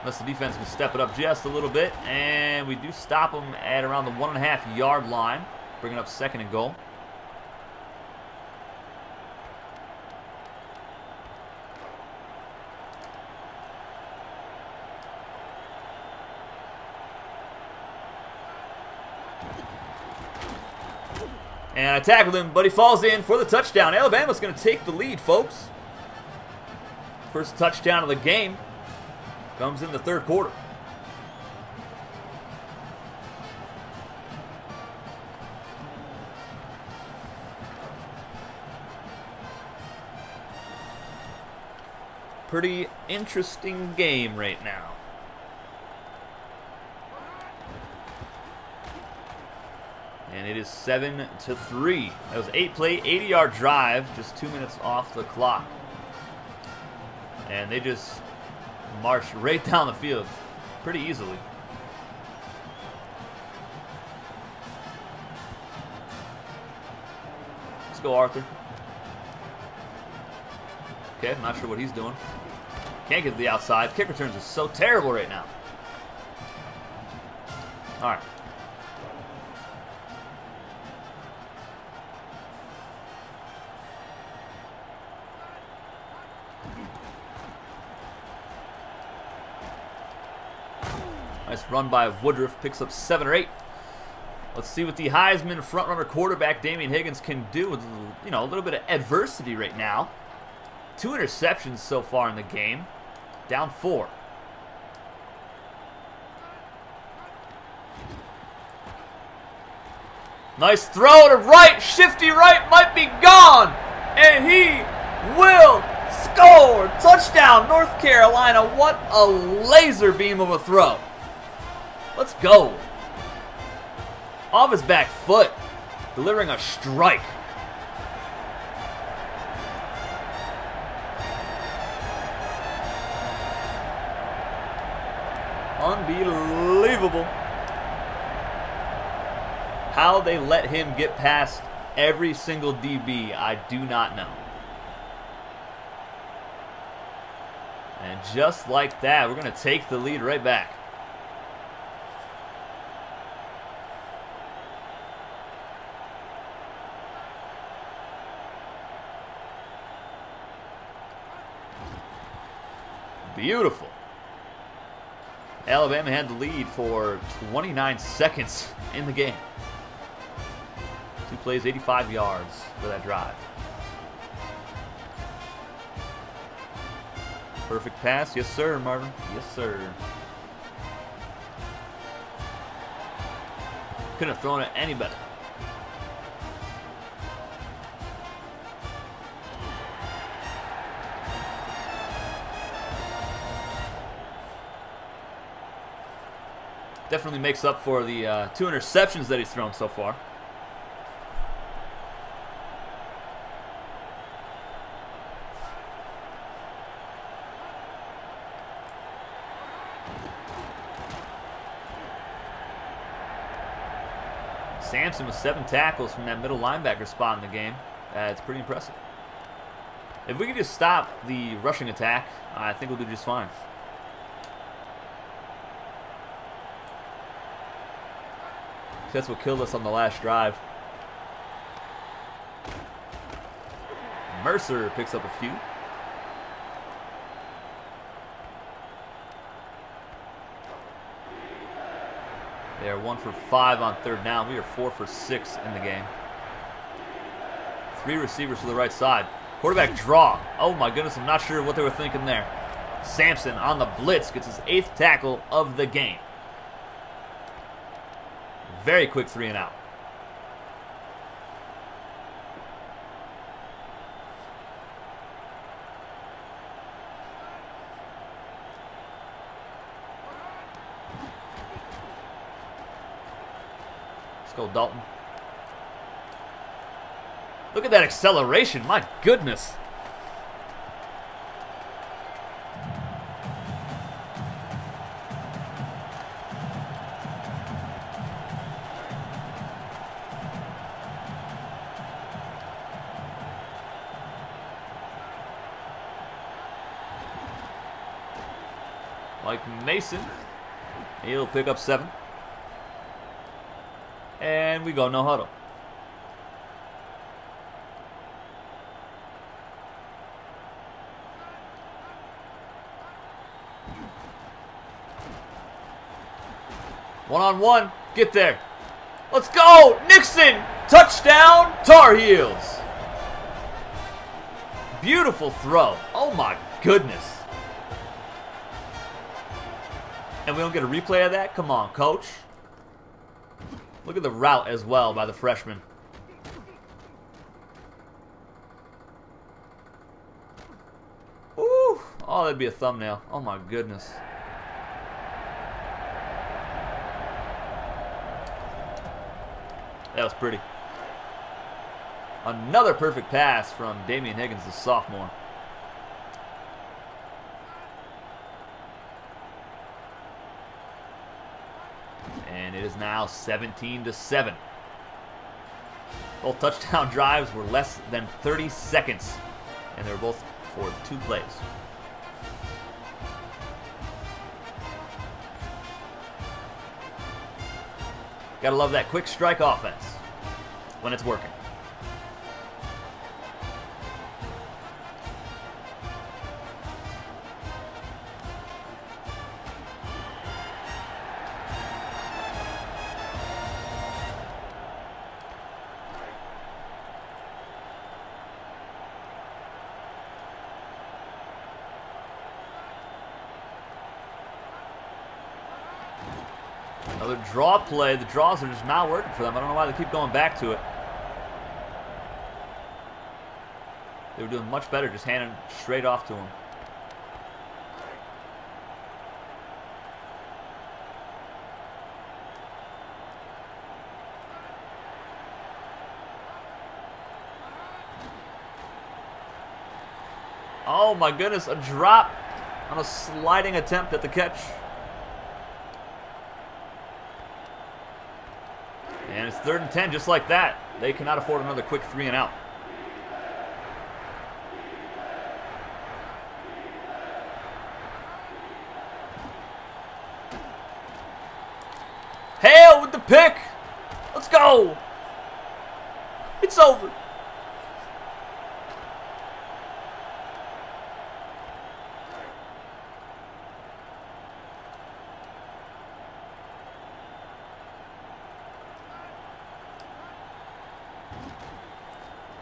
Unless the defense can step it up just a little bit. And we do stop them at around the one and a half yard line. Bringing up second and goal. And I tackled him, but he falls in for the touchdown. Alabama's going to take the lead, folks. First touchdown of the game comes in the third quarter. Pretty interesting game right now. And it is 7 to 3. That was 8 play, 80 yard drive, just 2 minutes off the clock. And they just marched right down the field pretty easily. Let's go, Arthur. Okay, not sure what he's doing. Can't get to the outside. Kick returns is so terrible right now. All right. Nice run by Woodruff. Picks up seven or eight. Let's see what the Heisman frontrunner quarterback Damian Higgins can do with you know a little bit of adversity right now. Two interceptions so far in the game. Down four. Nice throw to right. Shifty right might be gone. And he will score. Touchdown, North Carolina. What a laser beam of a throw. Let's go. Off his back foot. Delivering a strike. Unbelievable. How they let him get past every single DB, I do not know. And just like that, we're going to take the lead right back. Beautiful. Alabama had the lead for 29 seconds in the game. Two plays, 85 yards for that drive. Perfect pass. Yes, sir, Marvin. Yes, sir. Couldn't have thrown it any better. Definitely makes up for the uh, two interceptions that he's thrown so far. Sampson with seven tackles from that middle linebacker spot in the game. Uh, it's pretty impressive. If we can just stop the rushing attack, I think we'll do just fine. That's what killed us on the last drive. Mercer picks up a few. They are one for five on third down. We are four for six in the game. Three receivers to the right side. Quarterback draw. Oh my goodness, I'm not sure what they were thinking there. Sampson on the blitz gets his eighth tackle of the game. Very quick three and out. Let's go, Dalton. Look at that acceleration. My goodness. Pick up seven. And we go no huddle. One on one. Get there. Let's go. Nixon. Touchdown. Tar Heels. Beautiful throw. Oh my goodness. We don't get a replay of that? Come on, coach. Look at the route as well by the freshman. Ooh. Oh, that'd be a thumbnail. Oh my goodness. That was pretty. Another perfect pass from Damian Higgins, the sophomore. And it is now 17 to 7. Both touchdown drives were less than 30 seconds, and they were both for two plays. Gotta love that quick strike offense when it's working. Draws are just not working for them. I don't know why they keep going back to it. They were doing much better just handing straight off to him. Oh my goodness, a drop on a sliding attempt at the catch. And it's third and 10, just like that. They cannot afford another quick three and out. Hale with the pick. Let's go. It's over.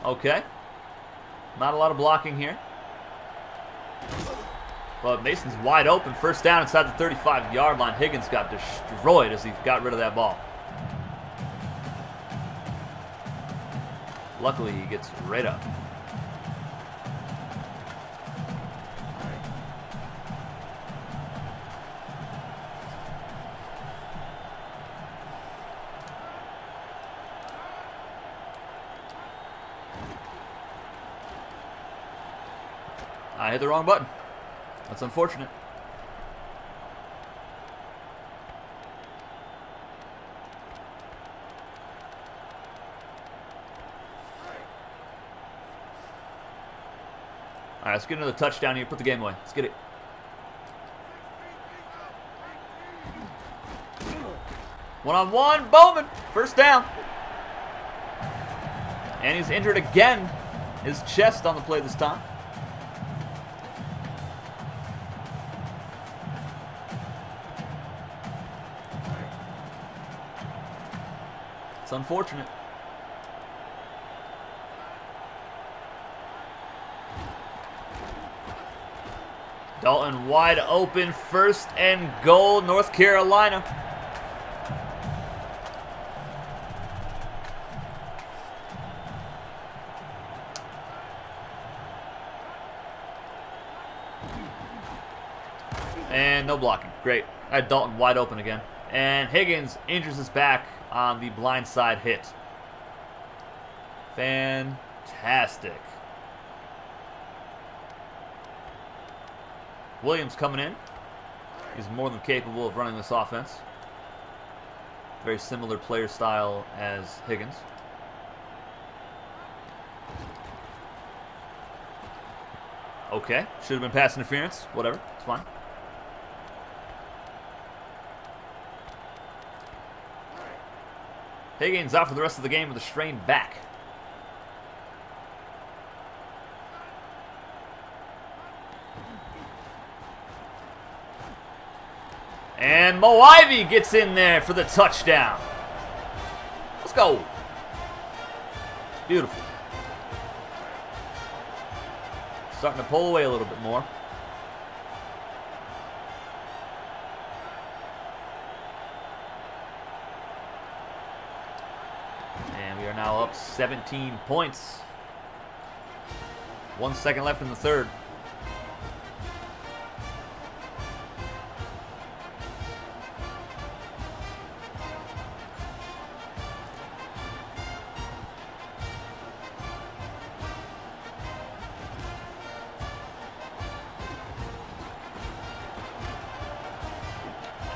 Okay. Not a lot of blocking here. But Mason's wide open. First down inside the 35-yard line. Higgins got destroyed as he got rid of that ball. Luckily, he gets right up. Hit the wrong button. That's unfortunate. All right, let's get another touchdown here. Put the game away. Let's get it. One on one, Bowman. First down. And he's injured again. His chest on the play this time. Unfortunate. Dalton wide open, first and goal, North Carolina. And no blocking. Great. I had Dalton wide open again. And Higgins injures his back on the blindside hit. Fantastic. Williams coming in. He's more than capable of running this offense. Very similar player style as Higgins. Okay, should have been pass interference. Whatever, it's fine. Higgins out for the rest of the game with a strained back. And Mo gets in there for the touchdown. Let's go. Beautiful. Starting to pull away a little bit more. And we are now up 17 points. One second left in the third.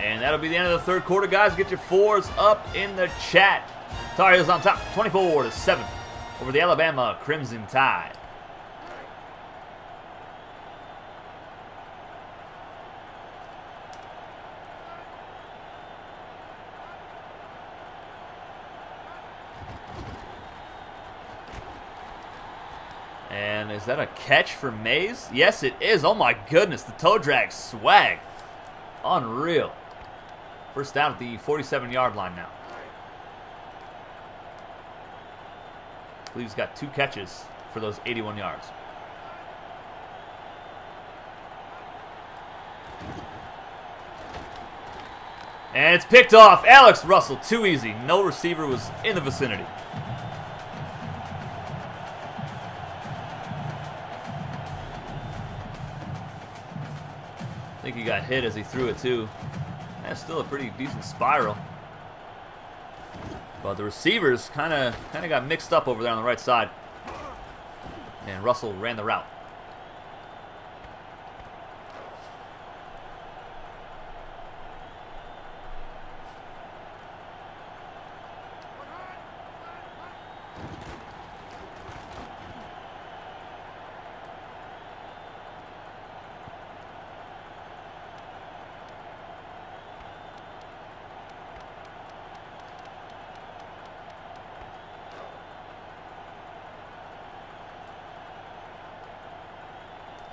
And that'll be the end of the third quarter, guys. Get your fours up in the chat. Tar Heels on top, 24 to 7 over the Alabama Crimson Tide. And is that a catch for Mays? Yes, it is. Oh my goodness, the toe drag swag. Unreal. First down at the 47-yard line now. I believe he's got two catches for those 81 yards. And it's picked off. Alex Russell, too easy. No receiver was in the vicinity. I think he got hit as he threw it too. That's still a pretty decent spiral. But the receivers kind of kind of got mixed up over there on the right side. And Russell ran the route.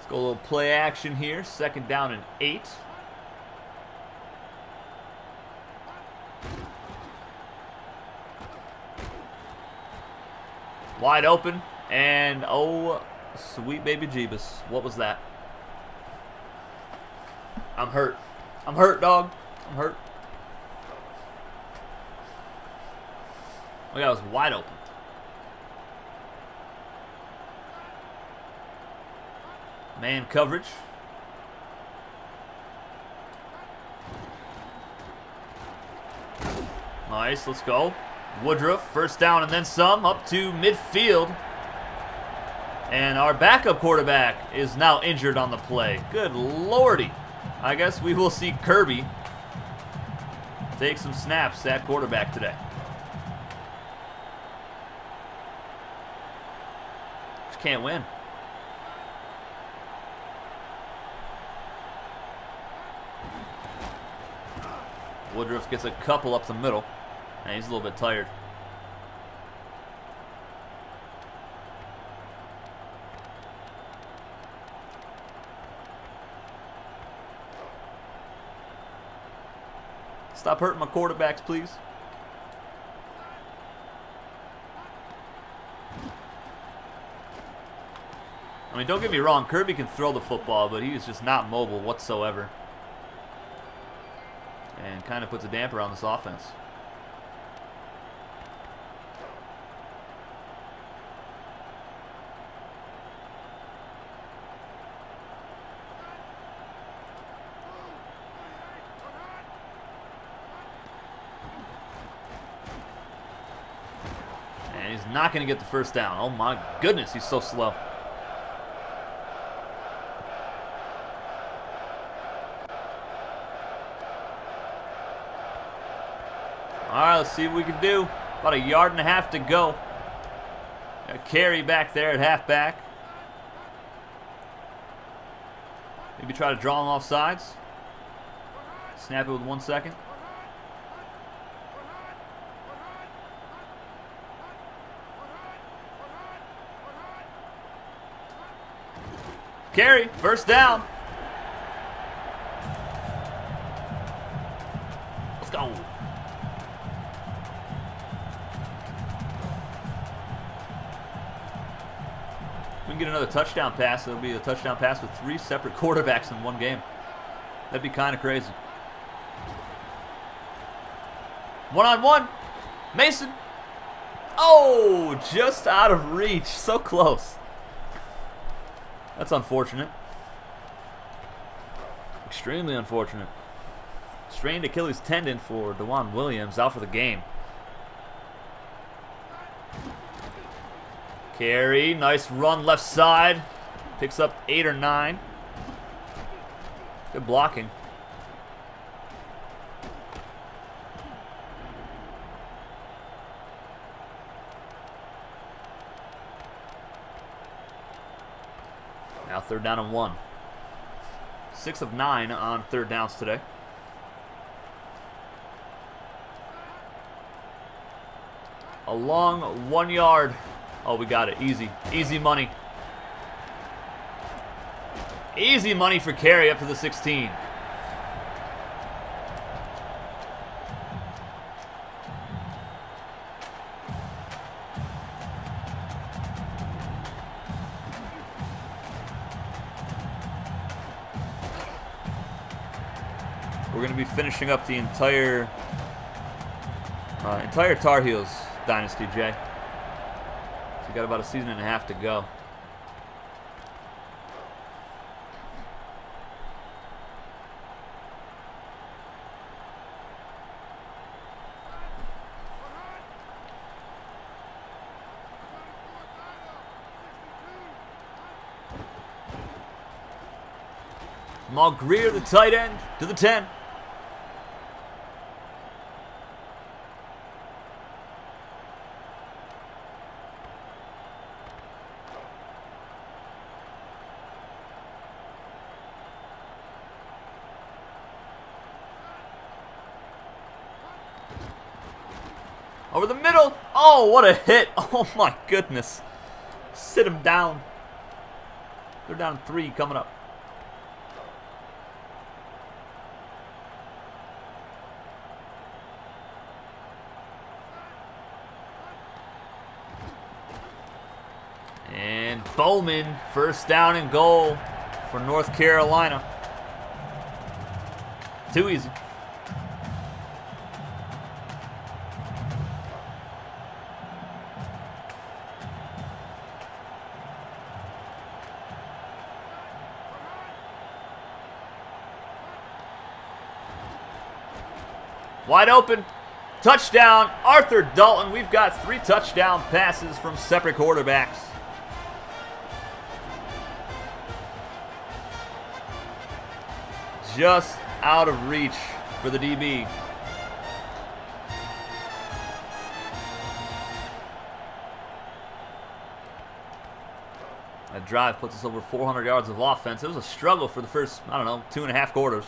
Go a little play action here. Second down and eight. Wide open. And, oh, sweet baby Jeebus. What was that? I'm hurt. I'm hurt, dog. I'm hurt. Oh, yeah, was wide open. Man coverage. Nice, let's go. Woodruff, first down and then some, up to midfield. And our backup quarterback is now injured on the play. Good lordy. I guess we will see Kirby take some snaps at quarterback today. Just can't win. Woodruff gets a couple up the middle. And he's a little bit tired. Stop hurting my quarterbacks, please. I mean, don't get me wrong, Kirby can throw the football, but he is just not mobile whatsoever kind of puts a damper on this offense. And he's not going to get the first down. Oh my goodness, he's so slow. See what we can do. About a yard and a half to go. A carry back there at halfback. Maybe try to draw him off sides. Snap it with one second. Carry, first down. Let's go. Get another touchdown pass, it'll be a touchdown pass with three separate quarterbacks in one game. That'd be kind of crazy. One on one. Mason. Oh, just out of reach. So close. That's unfortunate. Extremely unfortunate. Strained Achilles tendon for Dewan Williams out for the game. Carry, nice run left side. Picks up eight or nine. Good blocking. Now third down and one. Six of nine on third downs today. A long one yard Oh, we got it. Easy. Easy money. Easy money for carry up to the 16. We're going to be finishing up the entire uh, entire Tar Heels dynasty, Jay. We got about a season and a half to go. Jamal Greer, the tight end, to the 10. Over the middle. Oh, what a hit. Oh, my goodness. Sit him down. They're down three coming up. And Bowman, first down and goal for North Carolina. Too easy. Wide open. Touchdown, Arthur Dalton. We've got three touchdown passes from separate quarterbacks. Just out of reach for the DB. That drive puts us over 400 yards of offense. It was a struggle for the first, I don't know, two and a half quarters.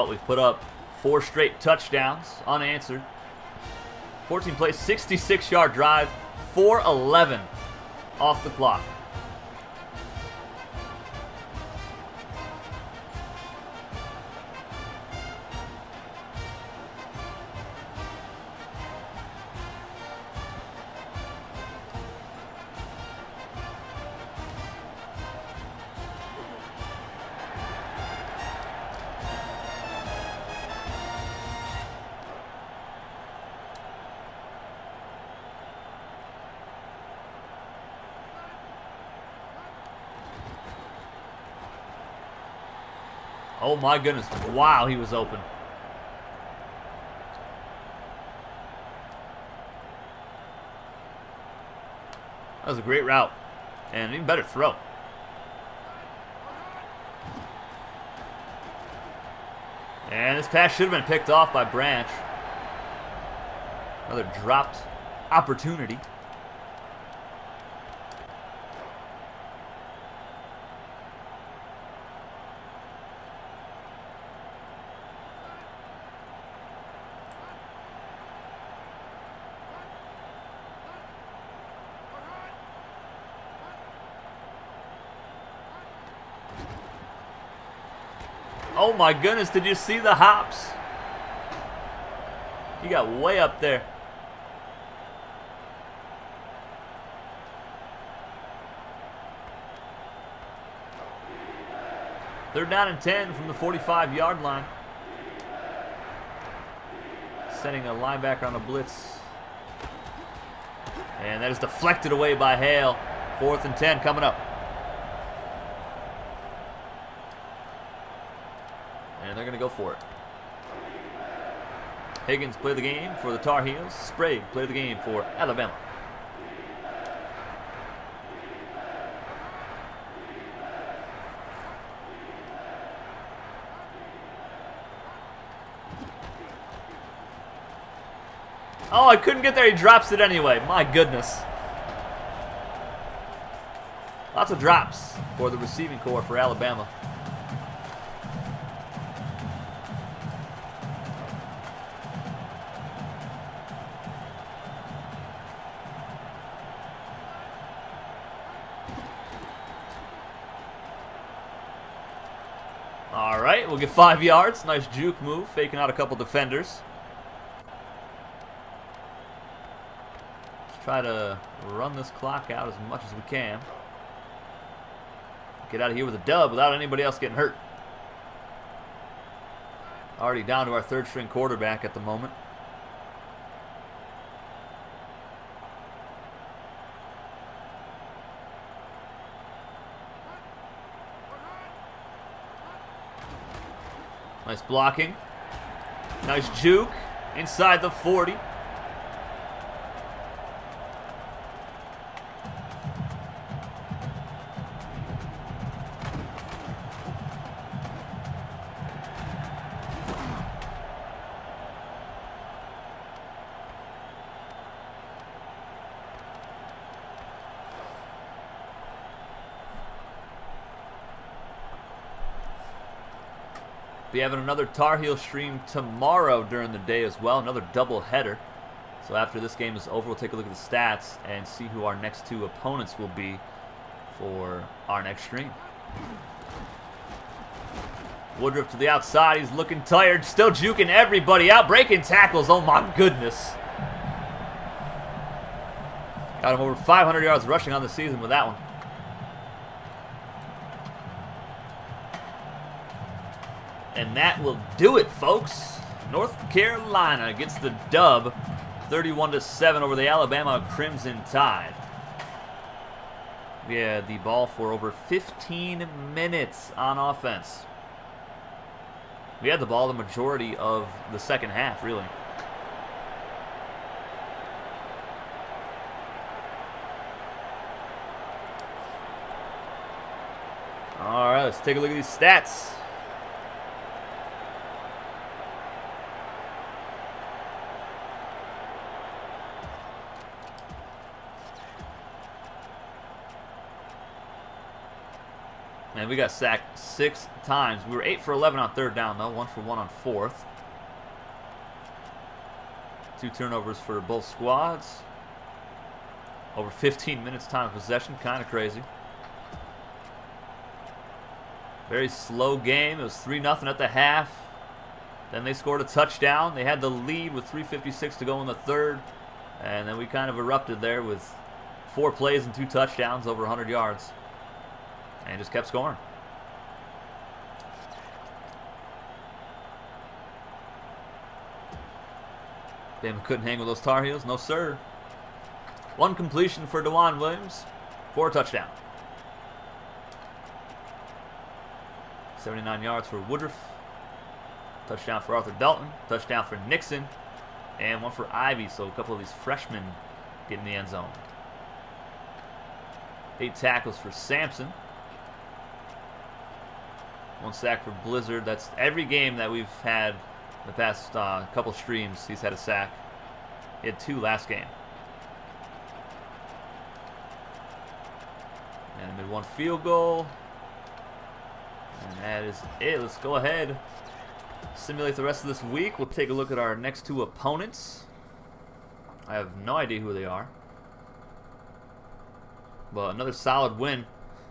Well, we've put up four straight touchdowns unanswered. 14 plays, 66 yard drive, 4 11 off the clock. My goodness. Wow, he was open. That was a great route. And an even better throw. And this pass should have been picked off by Branch. Another dropped opportunity. Oh my goodness, did you see the hops? He got way up there. They're down and 10 from the 45 yard line. Sending a linebacker on a blitz. And that is deflected away by Hale. Fourth and 10 coming up. And they're going to go for it. Higgins play the game for the Tar Heels. Sprague play the game for Alabama. Oh, I couldn't get there. He drops it anyway. My goodness. Lots of drops for the receiving corps for Alabama. Five yards. Nice juke move, faking out a couple defenders. Let's try to run this clock out as much as we can. Get out of here with a dub without anybody else getting hurt. Already down to our third string quarterback at the moment. Nice blocking. Nice juke. Inside the 40. Having another Tar Heel stream tomorrow during the day as well, another double header. So after this game is over, we'll take a look at the stats and see who our next two opponents will be for our next stream. Woodruff to the outside. He's looking tired. Still juking everybody out. Breaking tackles. Oh, my goodness. Got him over 500 yards rushing on the season with that one. And that will do it, folks. North Carolina gets the dub 31 to 7 over the Alabama Crimson Tide. We had the ball for over 15 minutes on offense. We had the ball the majority of the second half, really. All right, let's take a look at these stats. We got sacked six times. We were 8 for 11 on third down, though. 1 for 1 on fourth. Two turnovers for both squads. Over 15 minutes time of possession. Kind of crazy. Very slow game. It was 3-0 at the half. Then they scored a touchdown. They had the lead with 3.56 to go in the third. And then we kind of erupted there with four plays and two touchdowns, over 100 yards. And just kept scoring. Bama couldn't hang with those Tar Heels. No, sir. One completion for Dewan Williams. Four touchdown. 79 yards for Woodruff. Touchdown for Arthur Dalton. Touchdown for Nixon. And one for Ivy. So a couple of these freshmen get in the end zone. Eight tackles for Sampson. One sack for Blizzard. That's every game that we've had the past uh, couple streams. He's had a sack. He had two last game. And made one field goal. And that is it. Let's go ahead. Simulate the rest of this week. We'll take a look at our next two opponents. I have no idea who they are. But another solid win.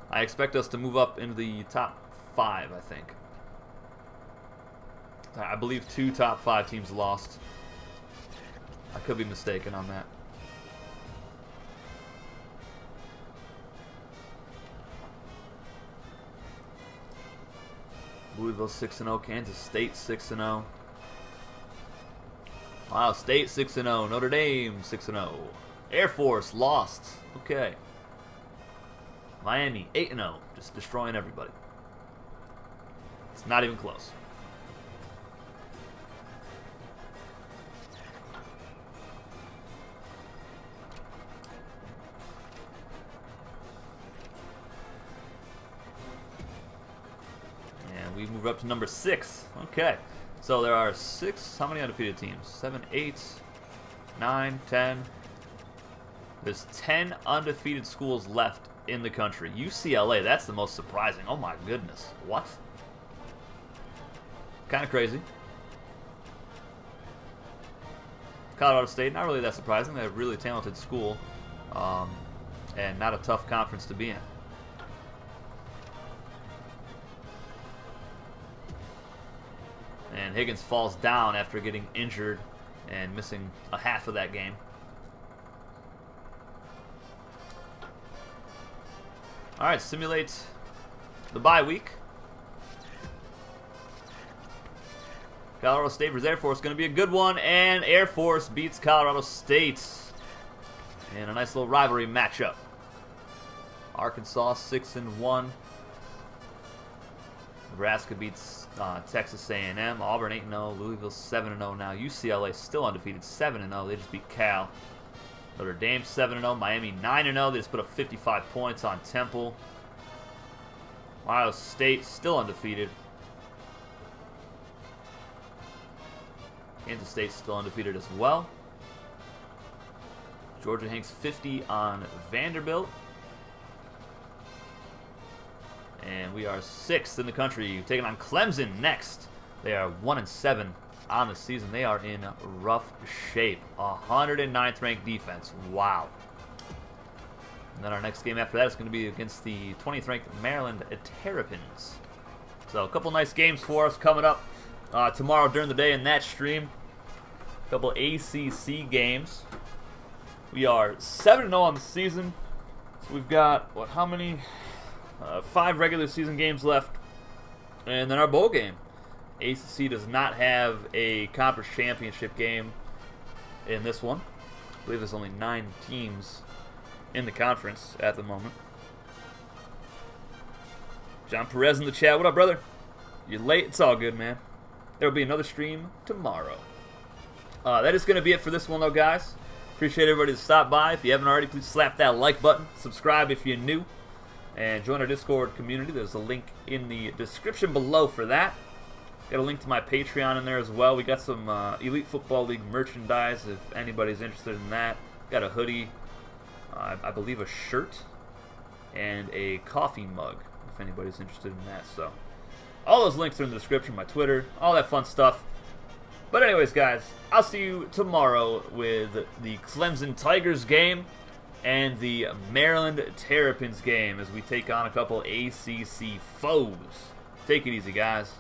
I expect us to move up into the top five, I think. I believe two top five teams lost. I could be mistaken on that. Louisville 6-0, Kansas State 6-0. Ohio State 6-0, Notre Dame 6-0. Air Force lost. Okay. Miami 8-0, just destroying everybody. It's not even close. And we move up to number six. Okay. So there are six, how many undefeated teams? Seven, eight, 9, 10. There's 10 undefeated schools left in the country. UCLA, that's the most surprising. Oh my goodness. What? Kind of crazy. Colorado State, not really that surprising. They're a really talented school. Um, and not a tough conference to be in. And Higgins falls down after getting injured and missing a half of that game. All right, simulate the bye week. Colorado State versus Air Force going to be a good one, and Air Force beats Colorado State in a nice little rivalry matchup. Arkansas six and one. Nebraska beats uh, Texas A&M. Auburn 8-0. Louisville 7-0 now. UCLA still undefeated 7-0. They just beat Cal. Notre Dame 7-0. Miami 9-0. They just put up 55 points on Temple. Ohio State still undefeated. Kansas State still undefeated as well. Georgia hangs 50 on Vanderbilt. And we are sixth in the country, taking on Clemson next. They are one and seven on the season. They are in rough shape. 109th ranked defense. Wow. And then our next game after that is going to be against the 20th ranked Maryland Terrapins. So a couple nice games for us coming up uh, tomorrow during the day in that stream. Couple ACC games. We are 7-0 on the season. So we've got, what, how many? Uh, five regular season games left, and then our bowl game. ACC does not have a conference championship game in this one. I believe there's only nine teams in the conference at the moment. John Perez in the chat. What up, brother? You're late. It's all good, man. There will be another stream tomorrow. Uh, that is going to be it for this one, though, guys. Appreciate everybody to stop by. If you haven't already, please slap that like button. Subscribe if you're new and join our Discord community. There's a link in the description below for that. Got a link to my Patreon in there as well. We got some uh, Elite Football League merchandise if anybody's interested in that. Got a hoodie, uh, I believe a shirt, and a coffee mug if anybody's interested in that. So, all those links are in the description, my Twitter, all that fun stuff. But anyways, guys, I'll see you tomorrow with the Clemson Tigers game and the Maryland Terrapins game as we take on a couple ACC foes. Take it easy, guys.